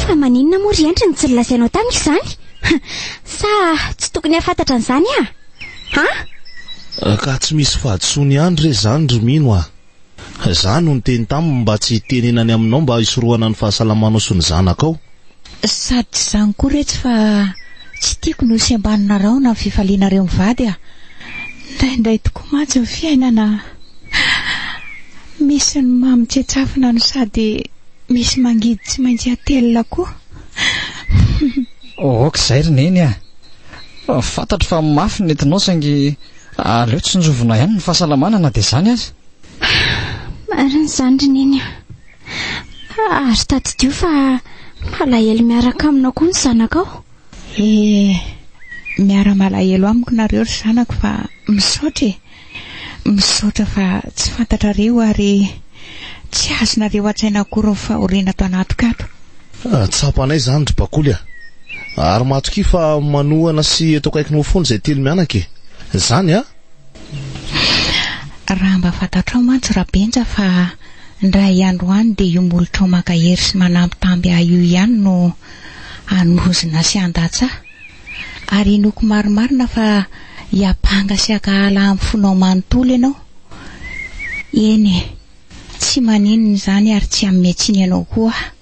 Fa maninona moa ry Andry no tsy nilazainao tamiko izany? Sa tsy tokony hahafantatra an'izany aho? Ha? Ka tsy misy fahadisoan'i Andry re izany ry Mino a! Izaho no niteny taminy mba tsy hitenenany aminao mba hisorohana ny fahasalamanao sy ny zanakao. Sady tsy izany koa retsy fa tsy tiako ny ho sembanina rahona ny fifalianareo mivady a! Indraindray tokoa mantsy ny fiainana misy ny mamy tsy atsafina no sady misy mangidy tsy maintsy atelina koa. Ok izay ry Neny a! Fantatro fa mafy ny nentinao saingy aleo tsinjovina ihany ny fahasalamana na dia izany aza. Marina izany ry Neny a! Ary tadidio fa malahelo miaraka aminao koa ny zanakao. Eh, miara-malahelo amiko nareo ry zanako fa misaotra e. Misaotra fa tsy fantatrareo ary tsy azonareo an-tsaina akory ny fahoriana ato anatiko ato. Tsapanay izany ry Bakoly a! Ary matokia fa manohana sy eto akaikinao foana izay telo mianaka e! Izany an! Raha mba fantatrao mantsy Rabenja fa ndray andro any dia io molotrao mankahery sy manambitamby ahy io ihany no hanozona sy handatsa ahy. Ary inoako marimarina fa hiampanga sy hankahala amin'ny fonao manontolo ianao. Eny e, tsy maninona izany ary tsy hanome tsiny anao koa aho.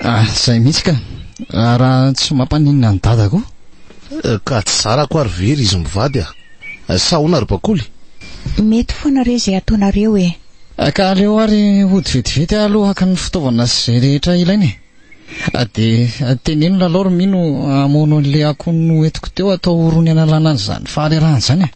Ah, izay mihitsy ka. Ah, raha tsy mampaninona an'i Dada koa. Eh, ka tsy zarako ary ve ry izy mivady ah? Eh, sa ahoana ry Bakoly? Mety foana re izay ataonareo e. Ah, ka aleo ary hody vetivety aho aloha haka ny fitaovana sy izay rehetra ilaina e. Ah, dia ah, teneno lalao ry Mino hamono an'ilay akoho noentiko teo atao orony hanalana an'izany faharerahana izany e.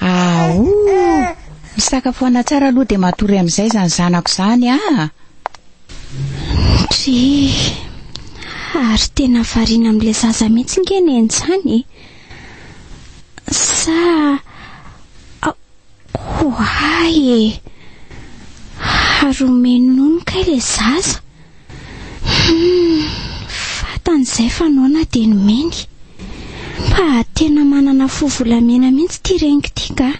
Aouu! Misakafoana tsara aloha dia matory amin'izay izany zanako izany ah! Ndrii! Ary tena variana amin'ilay zaza mihitsy nge ny eny izany e! Sa ho ahy e! Ary omeny nono kay ilay zaza? Humm fantany izay fa noana dia nomeny. Mba tena manana fo volamena mihitsy ity reniko ity nga.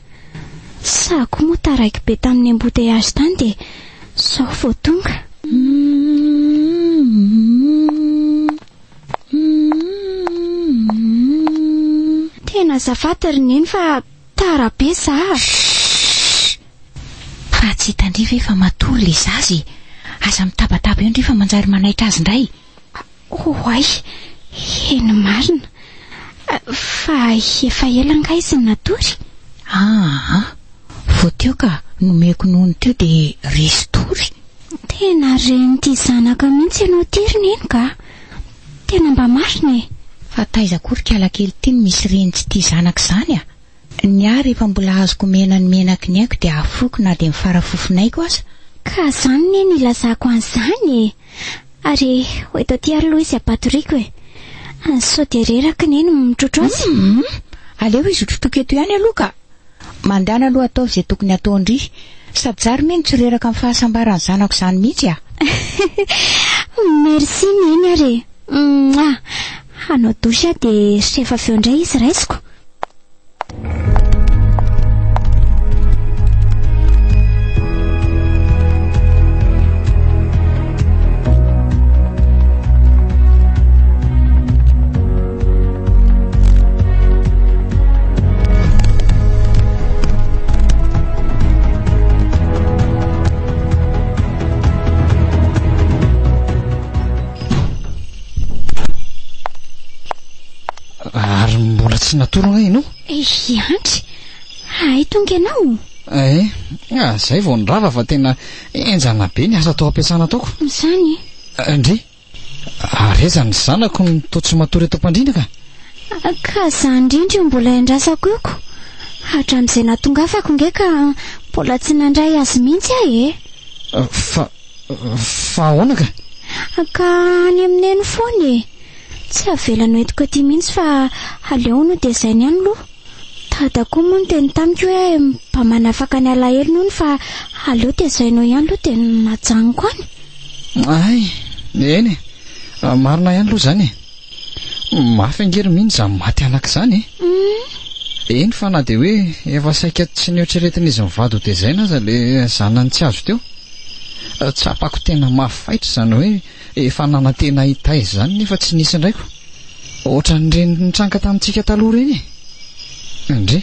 Sa koa moa taraiky be tamin'ny embouteillage tany dia sao vao tonga. Tena azafady ry neny fa. Tara be za a! Shhh! Fa tsy hitandry ve fa matory le zaza e! Aza mitabataba eo ndry fa manjary manaitra azy ndray! Oay! Heno marina! Fa efa ela angaha izy no natory? Aa! Vao teo ka nomeko nono teo dia resy tory! Tena ren'ity zanaka mihitsy ianao ity ry Neny ka! Tena mba masina e! Fa taiza koa ry kalakely ity no misy reny tsy tia zanaka izany a! Ny ahy rehefa mbola azoko omena ny menaky ny aiko dia afoiko na dia ny fara fofon'aiko aza. Ka zany ne no ilazako an'izany e! Ary ho eto aty ary aloha izy hampatoriako e! Sao dia reraka ne no mitrotro azy? Humm! Aleo izy ho trotroiko eto ihany aloha ka! Mandana aloha ataovy izay tokony atao ndry. Sady za ry mino tsy reraka amin'ny fahasambaran'ny zanako izany mihitsy a. Merci Neny ary e. Mouah. Hanao douche aho dia reshefa avy eo indray izy raisiko. ary mbola tsy natoro anay ianao hiantry hay tonga ianao eh ah, zay vao nirava fa tena enjana be ny asa tao am-piasana ataoko izany eh, ndry Ary aiza ny zanako ny toa tsy matory eto am-pandriana ka? Ka za indrindra io mbola iandrasako io ko. Hatramin'izay natongafako nge ka mbola tsy nandray azy mihitsy aho e. Fa, fa ahoana ka? Ka any amin'ny neny foana e. Tsy avelany ho entiko aty mihitsy fa aleony hotezainy any loha. Dada koa moa niteny tamiko hoe mba manafaka ny alahelony hono fa aleo tezainao ihany aloha dia najanoko any. Hay, eny e, raha marina ihany aloha izany e. Mafy ange ry Miny izany maty anaka izany e. Eny fa na dia hoe efa saika tsy noeritreretin'izy mivady hotezaina aza ilay zanany tsy azo teo. Tsapako tena mafaitra izany hoe Efa nanantena hitaiza izany nefa tsy nisy indray ko. Ohatran'ireny nitranga tamintsika taloha ireny e. Ndry.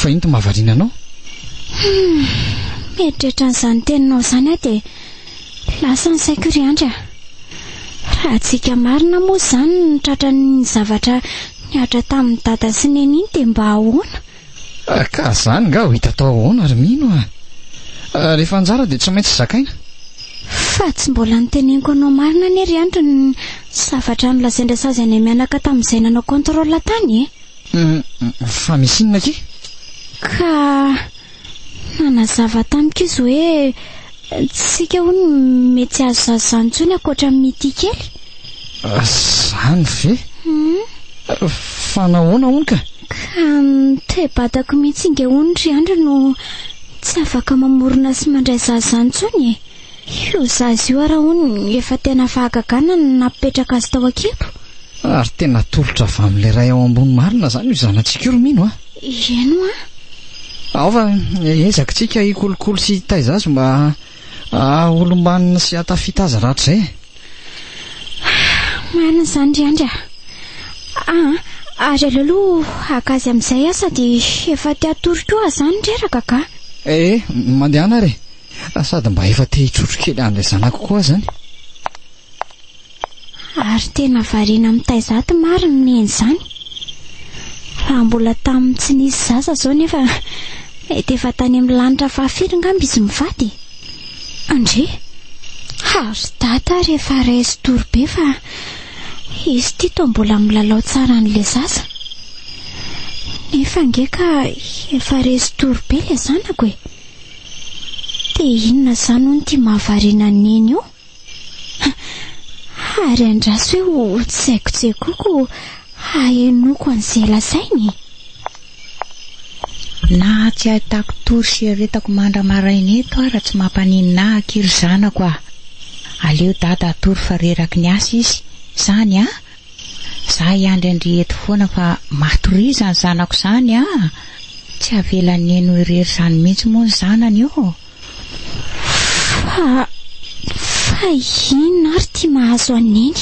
Fa inty mahavariana anao? Hum. Mieritreritra an'izany teninao izany aho dia lasa ny saiko ry Andry a. Raha tsika marina moa izany ny tratran'ny zavatra nihatra tamin'i Dada sy Neny iny dia mba ahoana? Ka zany nga ho hita tao ahoana ry mino a! Rehefa anjara dia tsy maintsy zakaina. Fa tsy mbola noteneniko anao marina anie ry Andry ny zavatra nolazain-dRasazy anay mianaka tamin'izay nanao contrôle tany e! Fa misy inona akia? Ka nanazava tamiko izy hoe. Tsika hono mety tsy azo zaza izany intsony ankoatra amin'ny tia kely. Izany ve? Fa nahoana hono ka? Ka mitoe-batako mihitsy ingahy hono ry Andry no tsy afaka mamorona sy mandray zaza izany intsony e! Io zaza io ary hono efa tena fahagagana no nampipetraka azy tao an-kibo. Ary tena atolotra avy amin'ilay Ray ao ambony marina izany io zanatsika io ry Mino a! Hieno an! Aoka hiezaka isika hikolokolo sy hitaiza azy mba haholombanona sy hahatafita azy rahatrizay e! Marina izany ry Andry a! Aa! ary aleo aloha haka azy amin'izay aho sady efa te hatory koa aho izany reraka ka! Ee, mandehana ary e! sady mba efa te hitrotro kely an'ilay zanako koa aho izany! Ary tena variana mitaiza aty marina ny eny zany. Raha mbola tamin'ny tsy nisy zaza zao nefa mety efa tany amin'ny lanitra fahafiry ngamba izy mivady e. Andre? Ha ry dada ary efa resy tory be fa izy ty toa mbola milalao tsara an'le zaza. Nefa nge ka efa resy tory be le zanako e. Dia inona zany hono ty mahavariana ny neny io? Ary andraso hoe ho tsaikotsaikoiko hahenoako an'izay lazainy e! Nahatsiaitako tory sy eretako mandra-maraina eto aho raha tsy mampaninona ahy akia ry zanako a! Aleo dada hatory fa reraky ny asa izy izany a! Za hiandry an-dry eto foana fa matoria izany zanako izany a! Tsy havelan'ny heno irery izany mihitsy moa ny zanany ô! Fa... fa inona ary ity mahazo an'i Neny?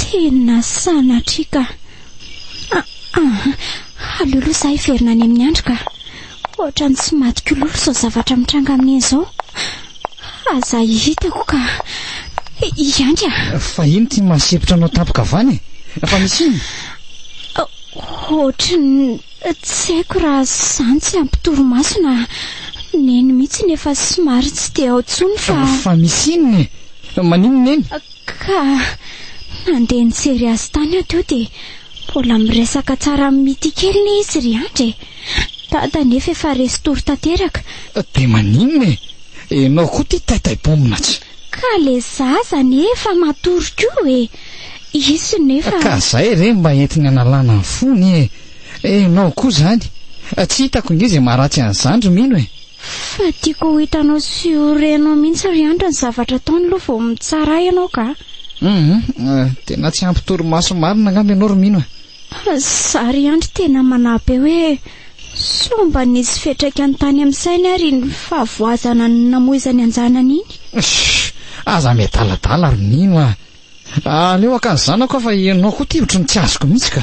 Tena sanatria ka! Ah-ah, aleo aloha za hiverina any amin'i Andry ka! Ohatran'ny tsy madiko loatra izao zavatra mitranga amin'i Neny izao. Aza hitako ka! I Andry a! Fa ino ity maha-sempotra anao tampoka vany e? Fa misy inona? Ohatran'ny. Tsy haiko raha zany tsy ampy torimaso na Neny mitsiny efa somary tsy dia ao tsony fa. Fa misy inona e? Maninona Neny? Ka nandeha nijery azy tany aho teo dia mbola miresaka tsara amin'i Mitia kely ne izy ry Andry e! Dada nefa efa resy tory tanteraka. Dia maninona e? Enao koa ty taitaibombina tsy. Ka le zaza anie efa matory koa e! Hisy nefa. Ka zay re mba entiny analana ny fony e! Enao koa zany! Tsy hitako nge ze maharatsy an'i zandry mino e! Fa tiako ho hitanao sy ho renao mihitsy ry andry ny zavatra ataony aloha vao mitsara ahy ianao ka! Hum! Tena tsy ampy torimaso marina angamba ianao ry mino e! Za ry andry tena manahy be hoe. Sao mba nisy fiantraikany tany amin'ny sainy ary iny fahavoazana namoizany an-janany iny? Shh! Aza miadaladala ry Nino a! Aleo haka ny zanako aho fa ianao koa ity ohatry ny tsy azoko mihitsy ka!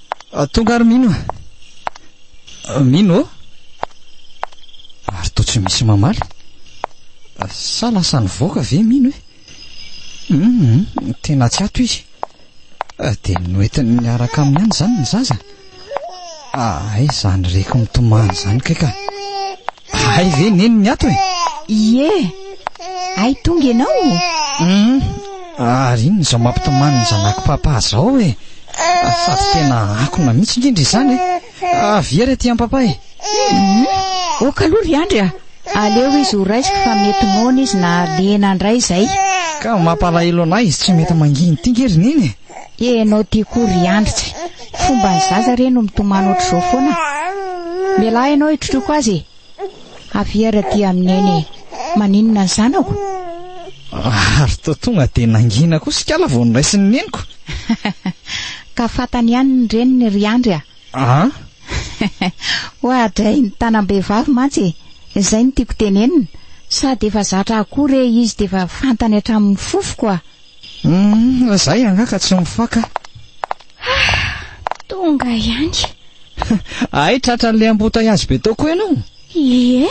Tonga ary mino a! Mino ô! Ary toa tsy misy mamaly. Sa lasa nivoaka ve mino e? Hum, tena tsy ato izy. Dia noentiny niaraka aminy any izany ny zaza? Ahay izany reko mitomany izany kay ka! Zahay ve neny ny ato e? Ie, ay tonga ianao? Hum, ary inona izao mampitomany ny zanako papa zao e? Sady tena akona mihitsy indrindra izany e! Avia re aty amin'i papa e! Hum, oka aloha ry Andry a! Aleo izy ho raisiko fa mety noana izy na lena indray izay. Ka mampalahelo anay izy tsy mety manginy ity nge ry neny e! Eh enao ty koa ry Andritsy, fomban'ny zaza re no mitomany ohatr'izao foana. Mialà enao hitrotrioko azy e. Aviera aty amin'i Neny e. Maninona ny zanako? Ary toa tonga dia nangina koa sikala vao noraisin'ny neniko. Ka fantany ihany ny reniny ry Andry a. Ah? Hoadray ny tanam-behivavy mantsy e. Izay no tiako tenenina. Sady efa zatra akoho re izy dia efa fantany hatramin'ny fofoko a. Humm, zay angaha ka tsy mifaka. Ah, tonga ihany. Hay tratran'ilay ambotahy azy be tao koa ianao? Ie,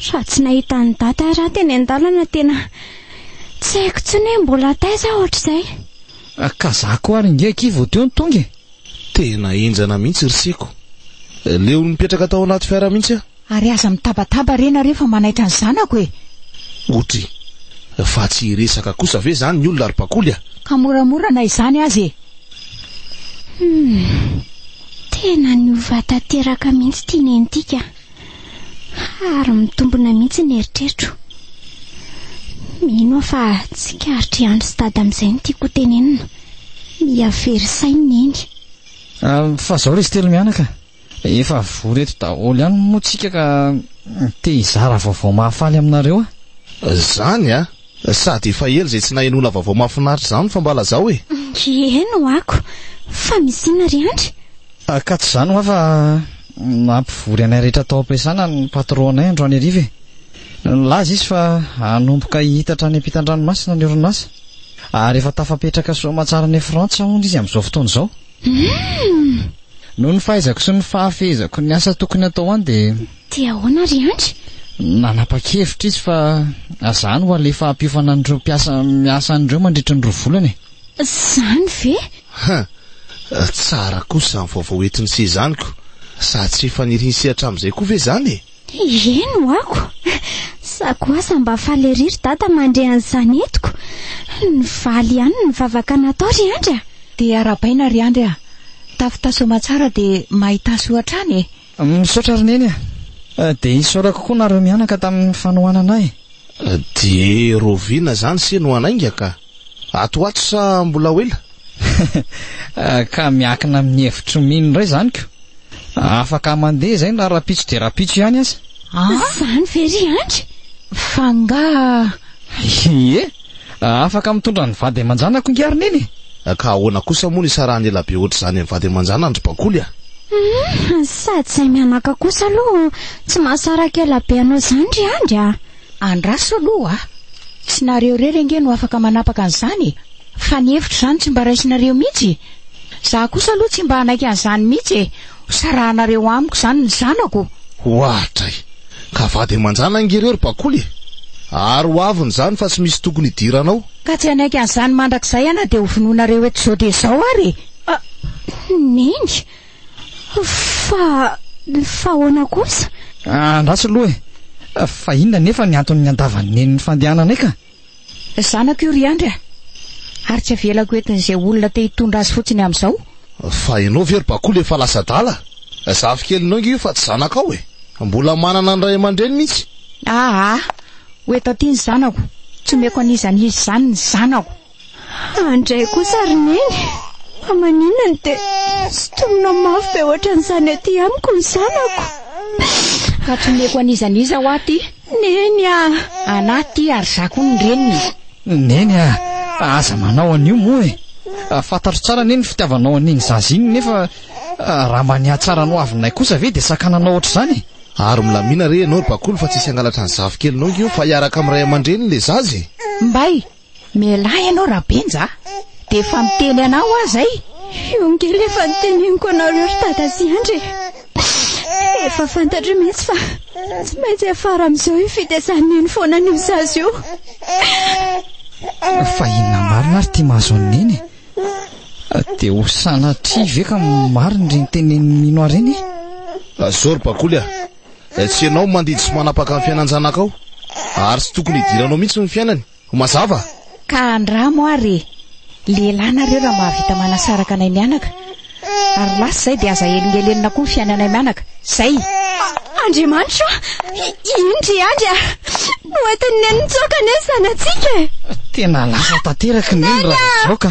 sady tsy nahita an'i Dada raha teny an-dalana tena tsy haiko intsony hoe mbola taiza aho ohatr'izay. Ah, ka za koa ary nge akia vao teo no tonga e. Tena henjana mihitsy ry Seko. Leo nipetraka tao anaty fiara mihitsy aho. Ary aza mitabataba re nareo fa manaitra ny zanako e! Otry! Fa tsy hiresaka kosa ve zany ny olona ry Pakoly a! Ka moramora na izany aza e! Humm! Tena niova tanteraka mihitsy ity Nentika a! Ary mitombina mihitsy ny eritreritro. Mino aho fa tsikaritry Andry sy Dada amin'izay ny tiako hotenenina. Miha very saina Neny. Fa zao ry izy telo mianaka. Efa vory eto daholo ihany moa tsika ka te hizara vaovao mahafaly aminareo a! Zany a! Sady efa ela izay tsy nahenoana vaovao mahafinaritra izany fa mba lazao e! Eny ho ako fa misy inona ry Andry? Ka tsy izany hoa fa nampivory anay rehetra tao am-piasana ny patronay androany hariva e! Nilaza izy fa hanomboka hihitatra any am-pitan-dranomasina ny orinasa ary efa tafapetraka soamantsara any Frantsa hono izy amin'izao fotoana izao. Humm! Noho ny fahaizako sy ny fahafehezako ny asa tokony atao any dia. Dia ahoana ry Andry? Nanapa-kevitra izy fa aza any ho alefa hampiofana an'ireo mpiasa miasa any ireo mandritra ny roa volana e! Izany ve? Huh! Tsara kosa izany vaovao entiny sy izany ko! Sady tsy efa niriny sehatra amin'izay koa ve izany e? Eny ho ako! Sa koa aza mba faly ery ry Dada mandre an'izany entiko? Nivaly ihany ny vavaka natao ry Andry a! Dia arahabaina ry Andry a! Tafitaso aman-tsara dia mahita soa hatrany e! Misaotra ry Neny a! Dia isaorako koa nareo mianaka tamin'ny fanohanana ahy. Dia Roviana zany se no hanainga ka! Ato ho ato sa mbola ho ela? Ka miankina amin'ny hevitry Mino indray izany ko. Afaka mandeha izay na rahampitso dia rahampitso ihany aza. Izany ve ry Andry? Fa angaha. Ie, afaka mitondra ny vady aman-janako ingahy ry Neny e! Ka ahoana kosa moa no isarahana ela be ohatr'izany amin'ny vady aman-janany ry Bakoly a! Sady izay mianaka kosa aloha tsy mahasaraka ela be anao izany ry Andry a! Andraso aloha a! Tsy nareo irery ange no afaka manapaka an'izany e! Fa ny hevitra izany tsy mba raisinareo mihitsy e! Za kosa aloha tsy mba hanaiky an'izany mihitsy e! Hosarahanareo amiko izany ny zanako! Ohatray! Ka vady aman-jana ange ireo ry Bakoly e! Ary ho aviny izany fa tsy misy tokony hidiranao! Ka tsy hanaiky an'izany mandrakizay aho na dia hovonoinareo eto izao dia izao ary e! Ah! Neny! Fa fa ahoana kosa? Andraso aloha e! Fa inona anefa ny antony niandavan'i Neny ny fandehananay ka? Zanako io ry Andry a! Ary tsy avelako entin'izay olona te hitondra azy fotsiny amin'izao. Fa ianao ve ry Bakoly efa lasa-dala? Zafikelinao ange io fa tsy zanakao e! Mbola manana ny ray aman-dreny mihitsy. Aa! Ho eto aty ny zanako! Tsy omeko an'iza an'iza izany ny zanako! Andray kosa ry neny, fa maninona no dia sintonina mafy be ohatran'izany aty amiko ny zanako? Fa tsy omeko an'iza n'iza hoa ty. Neny ah! Anah ty ary za koa ny reniny. Neny ah! Aza manao an'io moa e! Fantatro tsara anie ny fitiavanao an'iny zaza iny nefa raha mba nihatsara ny hoavinay kosa ve dia sakananao ohatr'izany e! Ary milamina re ianao ry Bakolo fa tsisy hangalatra ny zafikeliny ao io fa hiaraka amin'ny ray aman-dreniny ilay zaza e! Mbay! Mialà ianao Rabenja a! Dia efa miteny anao aho izay! Io nge ilay efa noteneniko anareo ry Dada sy Andry e! Efa fantatrao mihitsy fa tsy maintsy hiafara amin'izao io fitezan'i Neny foana an'io zaza io! Fa inona marina ary ity mahazo an'i Neny e? Dia ho sanatria ve ka marina ireny tenenin'i Mino ary iny e? Azoro bakoly a! Tsy ianao mandidy sy manapaka ny fiainan-janakao, ary tsy tokony hidiranao mihitsy ny fiainany. Mazava? Ka andramo ary e! Lehilahy nareo raha mahavita manasaraka anay mianaka, ary lasa izay dia aza ahelingelenina koa ny fiainanay mianaka. Izay! Andriamanitra ô! Iny ry Andry a! Hoentin'i Neny mitsoaka anie ny zanatsika e! Tena lasa tanteraka i Neny raha mitsoaka.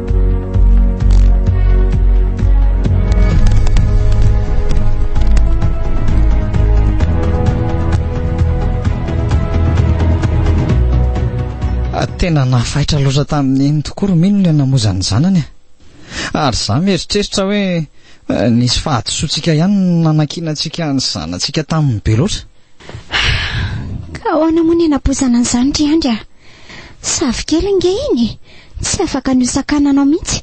tena nafaitra loatra tamin'iny tokoa ry mino ilay namozan'ny zanany ary za mieritreritra hoe eh, nisy fahadisoantsika ihany nanankinantsika ny zanantsika tamin'ny be loatra Ka ahoana moa ny hanapoizana an'izany ry Andry a! Savo kely ange iny e! Tsy afaka ny hosakananao mihitsy.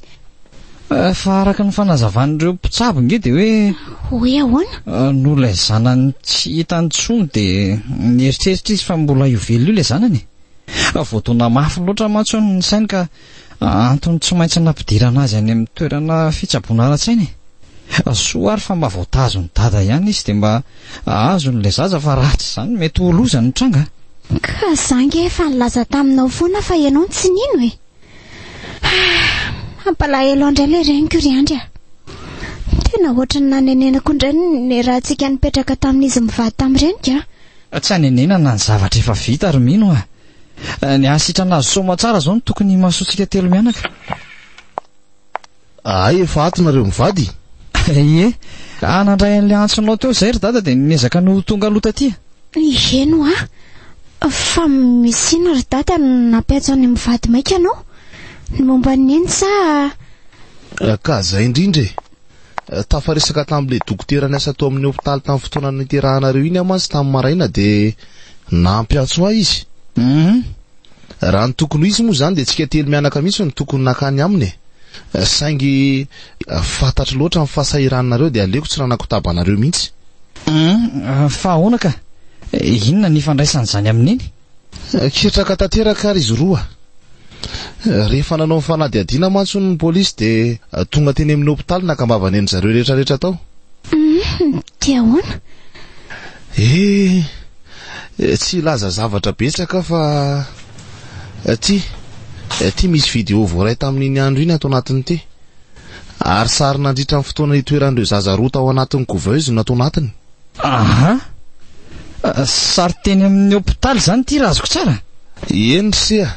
Fa araka ny fanazavan'ireo mpitsabo ange dia hoe. Hoe ahoana? Noho ilay zanany tsy hita intsony dia nieritreritra izy fa mbola io velona io ilay zanany e! Voadona mafy loatra mantsy hono ny sainy ka. Antony tsy maintsy nampidirana azy any amin'ny toerana fitsaboana ara-tsaina e! Soa ary fa mba voatazon'i Dada ihany izy dia mba azony ilay zaza fa raha tsy izany mety ho loza ny tranga. Ka za nge efa nilaza taminao foana fa ianao no tsy nino e! Mampalahelo indray ilay reniko ry Andry a! Tena ohatran'ny nanenenako indray ny rahantsika nipetraka tamin'izy mivady tamin'ny reniko a! Tsy hanenenana ny zavatra efa vita ry Mino a! Ny ahasitrana azy soamatsara zao no tokony imasoantsika telo mianaka. Ahay efa ato nareo mivady? Ie. Raha nandray an'ilay antsonao teo izay ry dada dia niezaka ny ho tonga aloha taty. Eny hoa. Fa misy inona ry dada no nampiantso an'i mivady maika anao? Ny momba an'i neny sa? Ka izay indrindra e. Tafaresaka tamin'ilay dokotera niasa tao amin'ny hopitaly tamin'ny fotoana niterahanareo iny aho mantsy tamin'ny maraina dia nampiantso ahy izy. Hum. Raha ny tokony ho izy moa izany dia antsika telo mianaka mihitsy no tokony nankany aminy e. Saingy fantatro loatra ny fahasahirananareo dia aleoko tsy nanakotaba anareo mihitsy. Hum. Fa ahoana ka? Inona ny ifandraisan'izany amin'iny? Ketraka tanteraka ary izy roa. Rehefa nanao ny fanadihadiana mantsy hono ny polisy dia tonga teny amin'ny hopitaly nakambavany an-dry zareo rehetrarehetra tao. Humm, dia ahoana? Eh, tsy hilaza zavatra betsaka aho fa aty, aty misy vidéo voaray tamin'iny andro iny ato anatin'ity. Ary sary nandritra ny fotoana nitoeran'ireo zaza roa tao anatin'ny couveuse no ato anatiny. Aha! Sary teny amin'ny hopitaly izany ity Razoko tsara? Eny ry se a!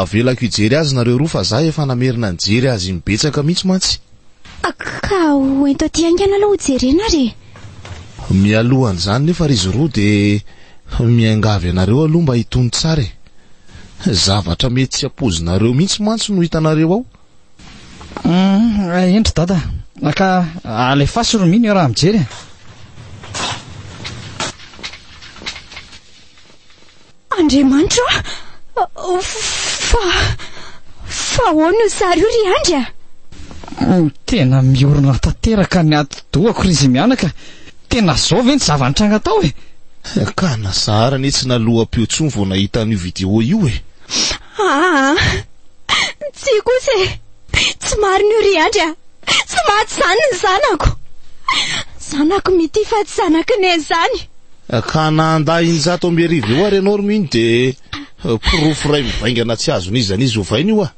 Avelako hijery azy nareo roa fa za efa namerina nijery azy imbetsaka mihitsy mantsy. Ka ho ento aty haingana aloha ho jerena ary e! Mialohan'izany nefa ry izy roa dia miangavy anareo aloha mba hitony tsara e! Zavatra mety tsy ampoizinareo mihitsy mantsy no hitanareo ao. Ah, endry dada. Aka alefaso ry mino raha mijery e. Andriamanitra oh, fa fa ahoana io sary io ry Andry a? Mm, tena miorina tanteraka ny aty dohako ry izy mianaka. Tena zao ve ny zava-nitranga tao e? Ka nazara anie tsy naloha-peo tsony vao nahita an'io vidéo io e. Aa! Tsia kosa e! Tsy marina io ry Andry a! Tsy maty izany ny zanako! Zanako mitia fa tsy zanaky Neny izany! Ka na handà in-jato amby arivo eo ary ianao ry Mino dia porofo iray mivaingana tsy azon'iza n'iza ovaina io a!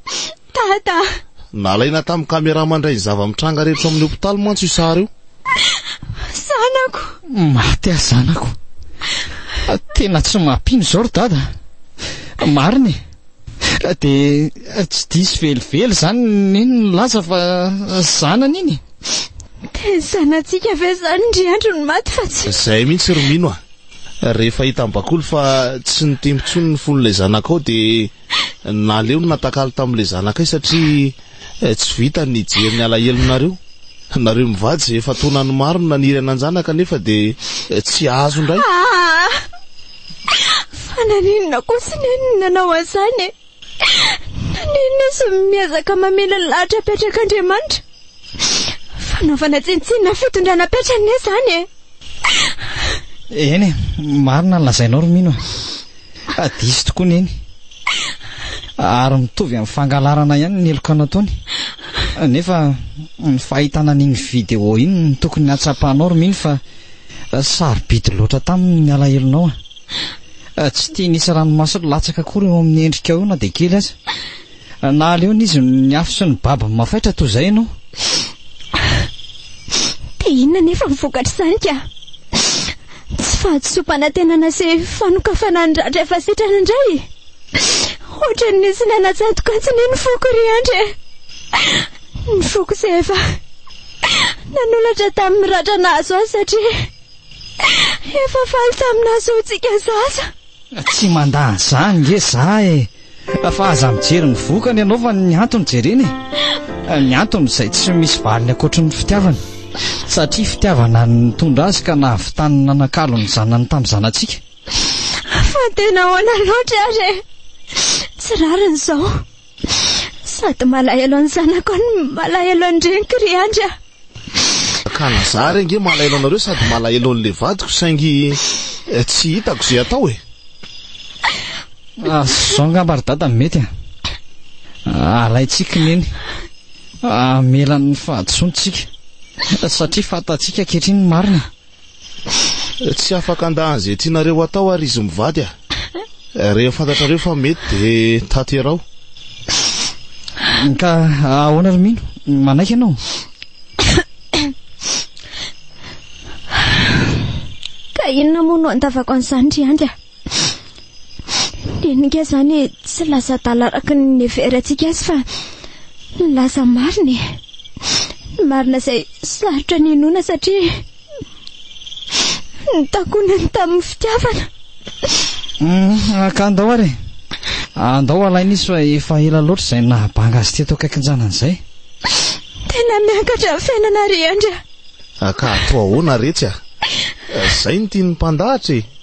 Tata! Nalaina tamin'ny caméra mandray ny zava-mitranga rehetra ao amin'ny hopitaly mantsy io sary io. Zanako! Maty aho zanako! Tena tsy mampino izao ry dada! Marina e! Dia tsy diso velively izany neny nilaza fa zanany iny e! Dia zanatsika ve izany ry Andry no maty fa tsy. Izay mihitsy ry Mino a! Rehefa hitan'i Bakoly fa tsy nitempo intsony ny fon'ilay zanakao dia naleony natakalo tamin'ilay zanakay satria. Eh tsy vita ny nijery ny alahelonareo, nareo mivady zay efa taonany maro no naniry hananjanaka nefa de tsy azo ndray. Ah! Fa naninona koa sy nenina nanao an'zany e? Naninona sy miezaka mamela ny lahatra apetrak'Andriamanitra? Fanaovana tsinontsinona fitondrana apetrany ne zany e? Eny e, marina ny lazainao ry Mino a. Ah diso tokoa neny. Ary mitovy amin'ny fangalarana ihany ny heloka nataony. Nefa ny fahitana an'iny vidéo iny no tokony hatsapanao ry mino fa sarobidy loatra taminy ny alahelonao. Tsy tiany hisy ranomaso latsaka akory eo amin'ny endrikao io na dia kely aza. Nahaleona izy noho ny afo sy ny babo mafaitra toa izay ianao. Dia inona anefa ny vokatr'izany ka? Tsy fahadisoam-panantenana sy fanokafana ny ratra efa sitrana indray e! Hoatran'ny nisy nanatsatokatsiny iny ny foko ry Andry e! Ny foko izay efa nanolatra tamin'ny ratra nahazo azy satria efa faly tamin'ny nahazoantsika zaza. Tsy mandà an'izany nge za e! Fa aza mijery ny vokany ianao fa ny antony jerena e! Ny antony izay tsy misy valiny ankoatry ny fitiavana. Satria fitiavana no nitondra azy ka nahavitany nanakalo ny zanany tamin'ny zanatsika. Fa tena ahoana loatra ary e! Tsy rariny izao. Sady malahelo an'ny zanako no malahelo an-dreniko ry Andry ah. Ka na za ary ange malahelo anareo sady malahelo an'le vadiko saingy eh, tsy hitako ze atao e. Ah, zao angamba ry dada mety ah. ah alaintsika neny. Amelany ah, ny fahadisoantsika satria fantatsika ankehitriny marina. Tsy afaka handà an'izay tianareo hatao ary izy mivady a! Rehefa fantatrareo fa mety dia tanteraho. Ka ahoana ry Mino? Manaiky ianao? Ka inona moa no andavako an'izany ry Anga? Dinika izany tsy lasa adala araka ny niheverantsika azy fa lasa marina e. Marina izay sarotra ny inoana satria nitakonany tamin'ny fitiavana. Mm, Akandao ary e. Andao alaina izy fa efa ela loatra izay nahabanga azy teto akaikin-janany izay. Tena miakatra ny fiainana ry Andry a. Ka atao ahoana retsy a? Izay ny tian'ny mpandahatra e.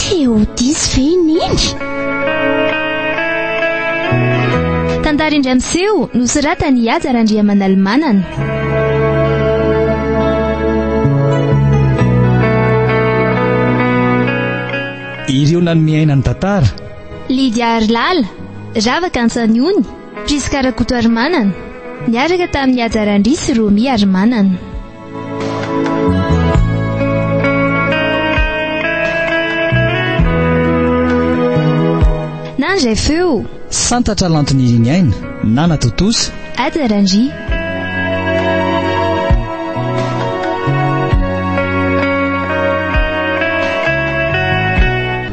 Te ho diso ve i Neny? Tantara indray miseho nosoratan'i Haja Randriamanalimanana. Ireo nanome aina ny tantara. Lydia Harilala, Rava Kantsaniony, Prisca Rakotoarimanana, niaraka tamin'i Haja Randria sy Romy Harimanana. Nandray feo. Santatra Lanto Niriniaina, Nana Totosa. Ada Randria.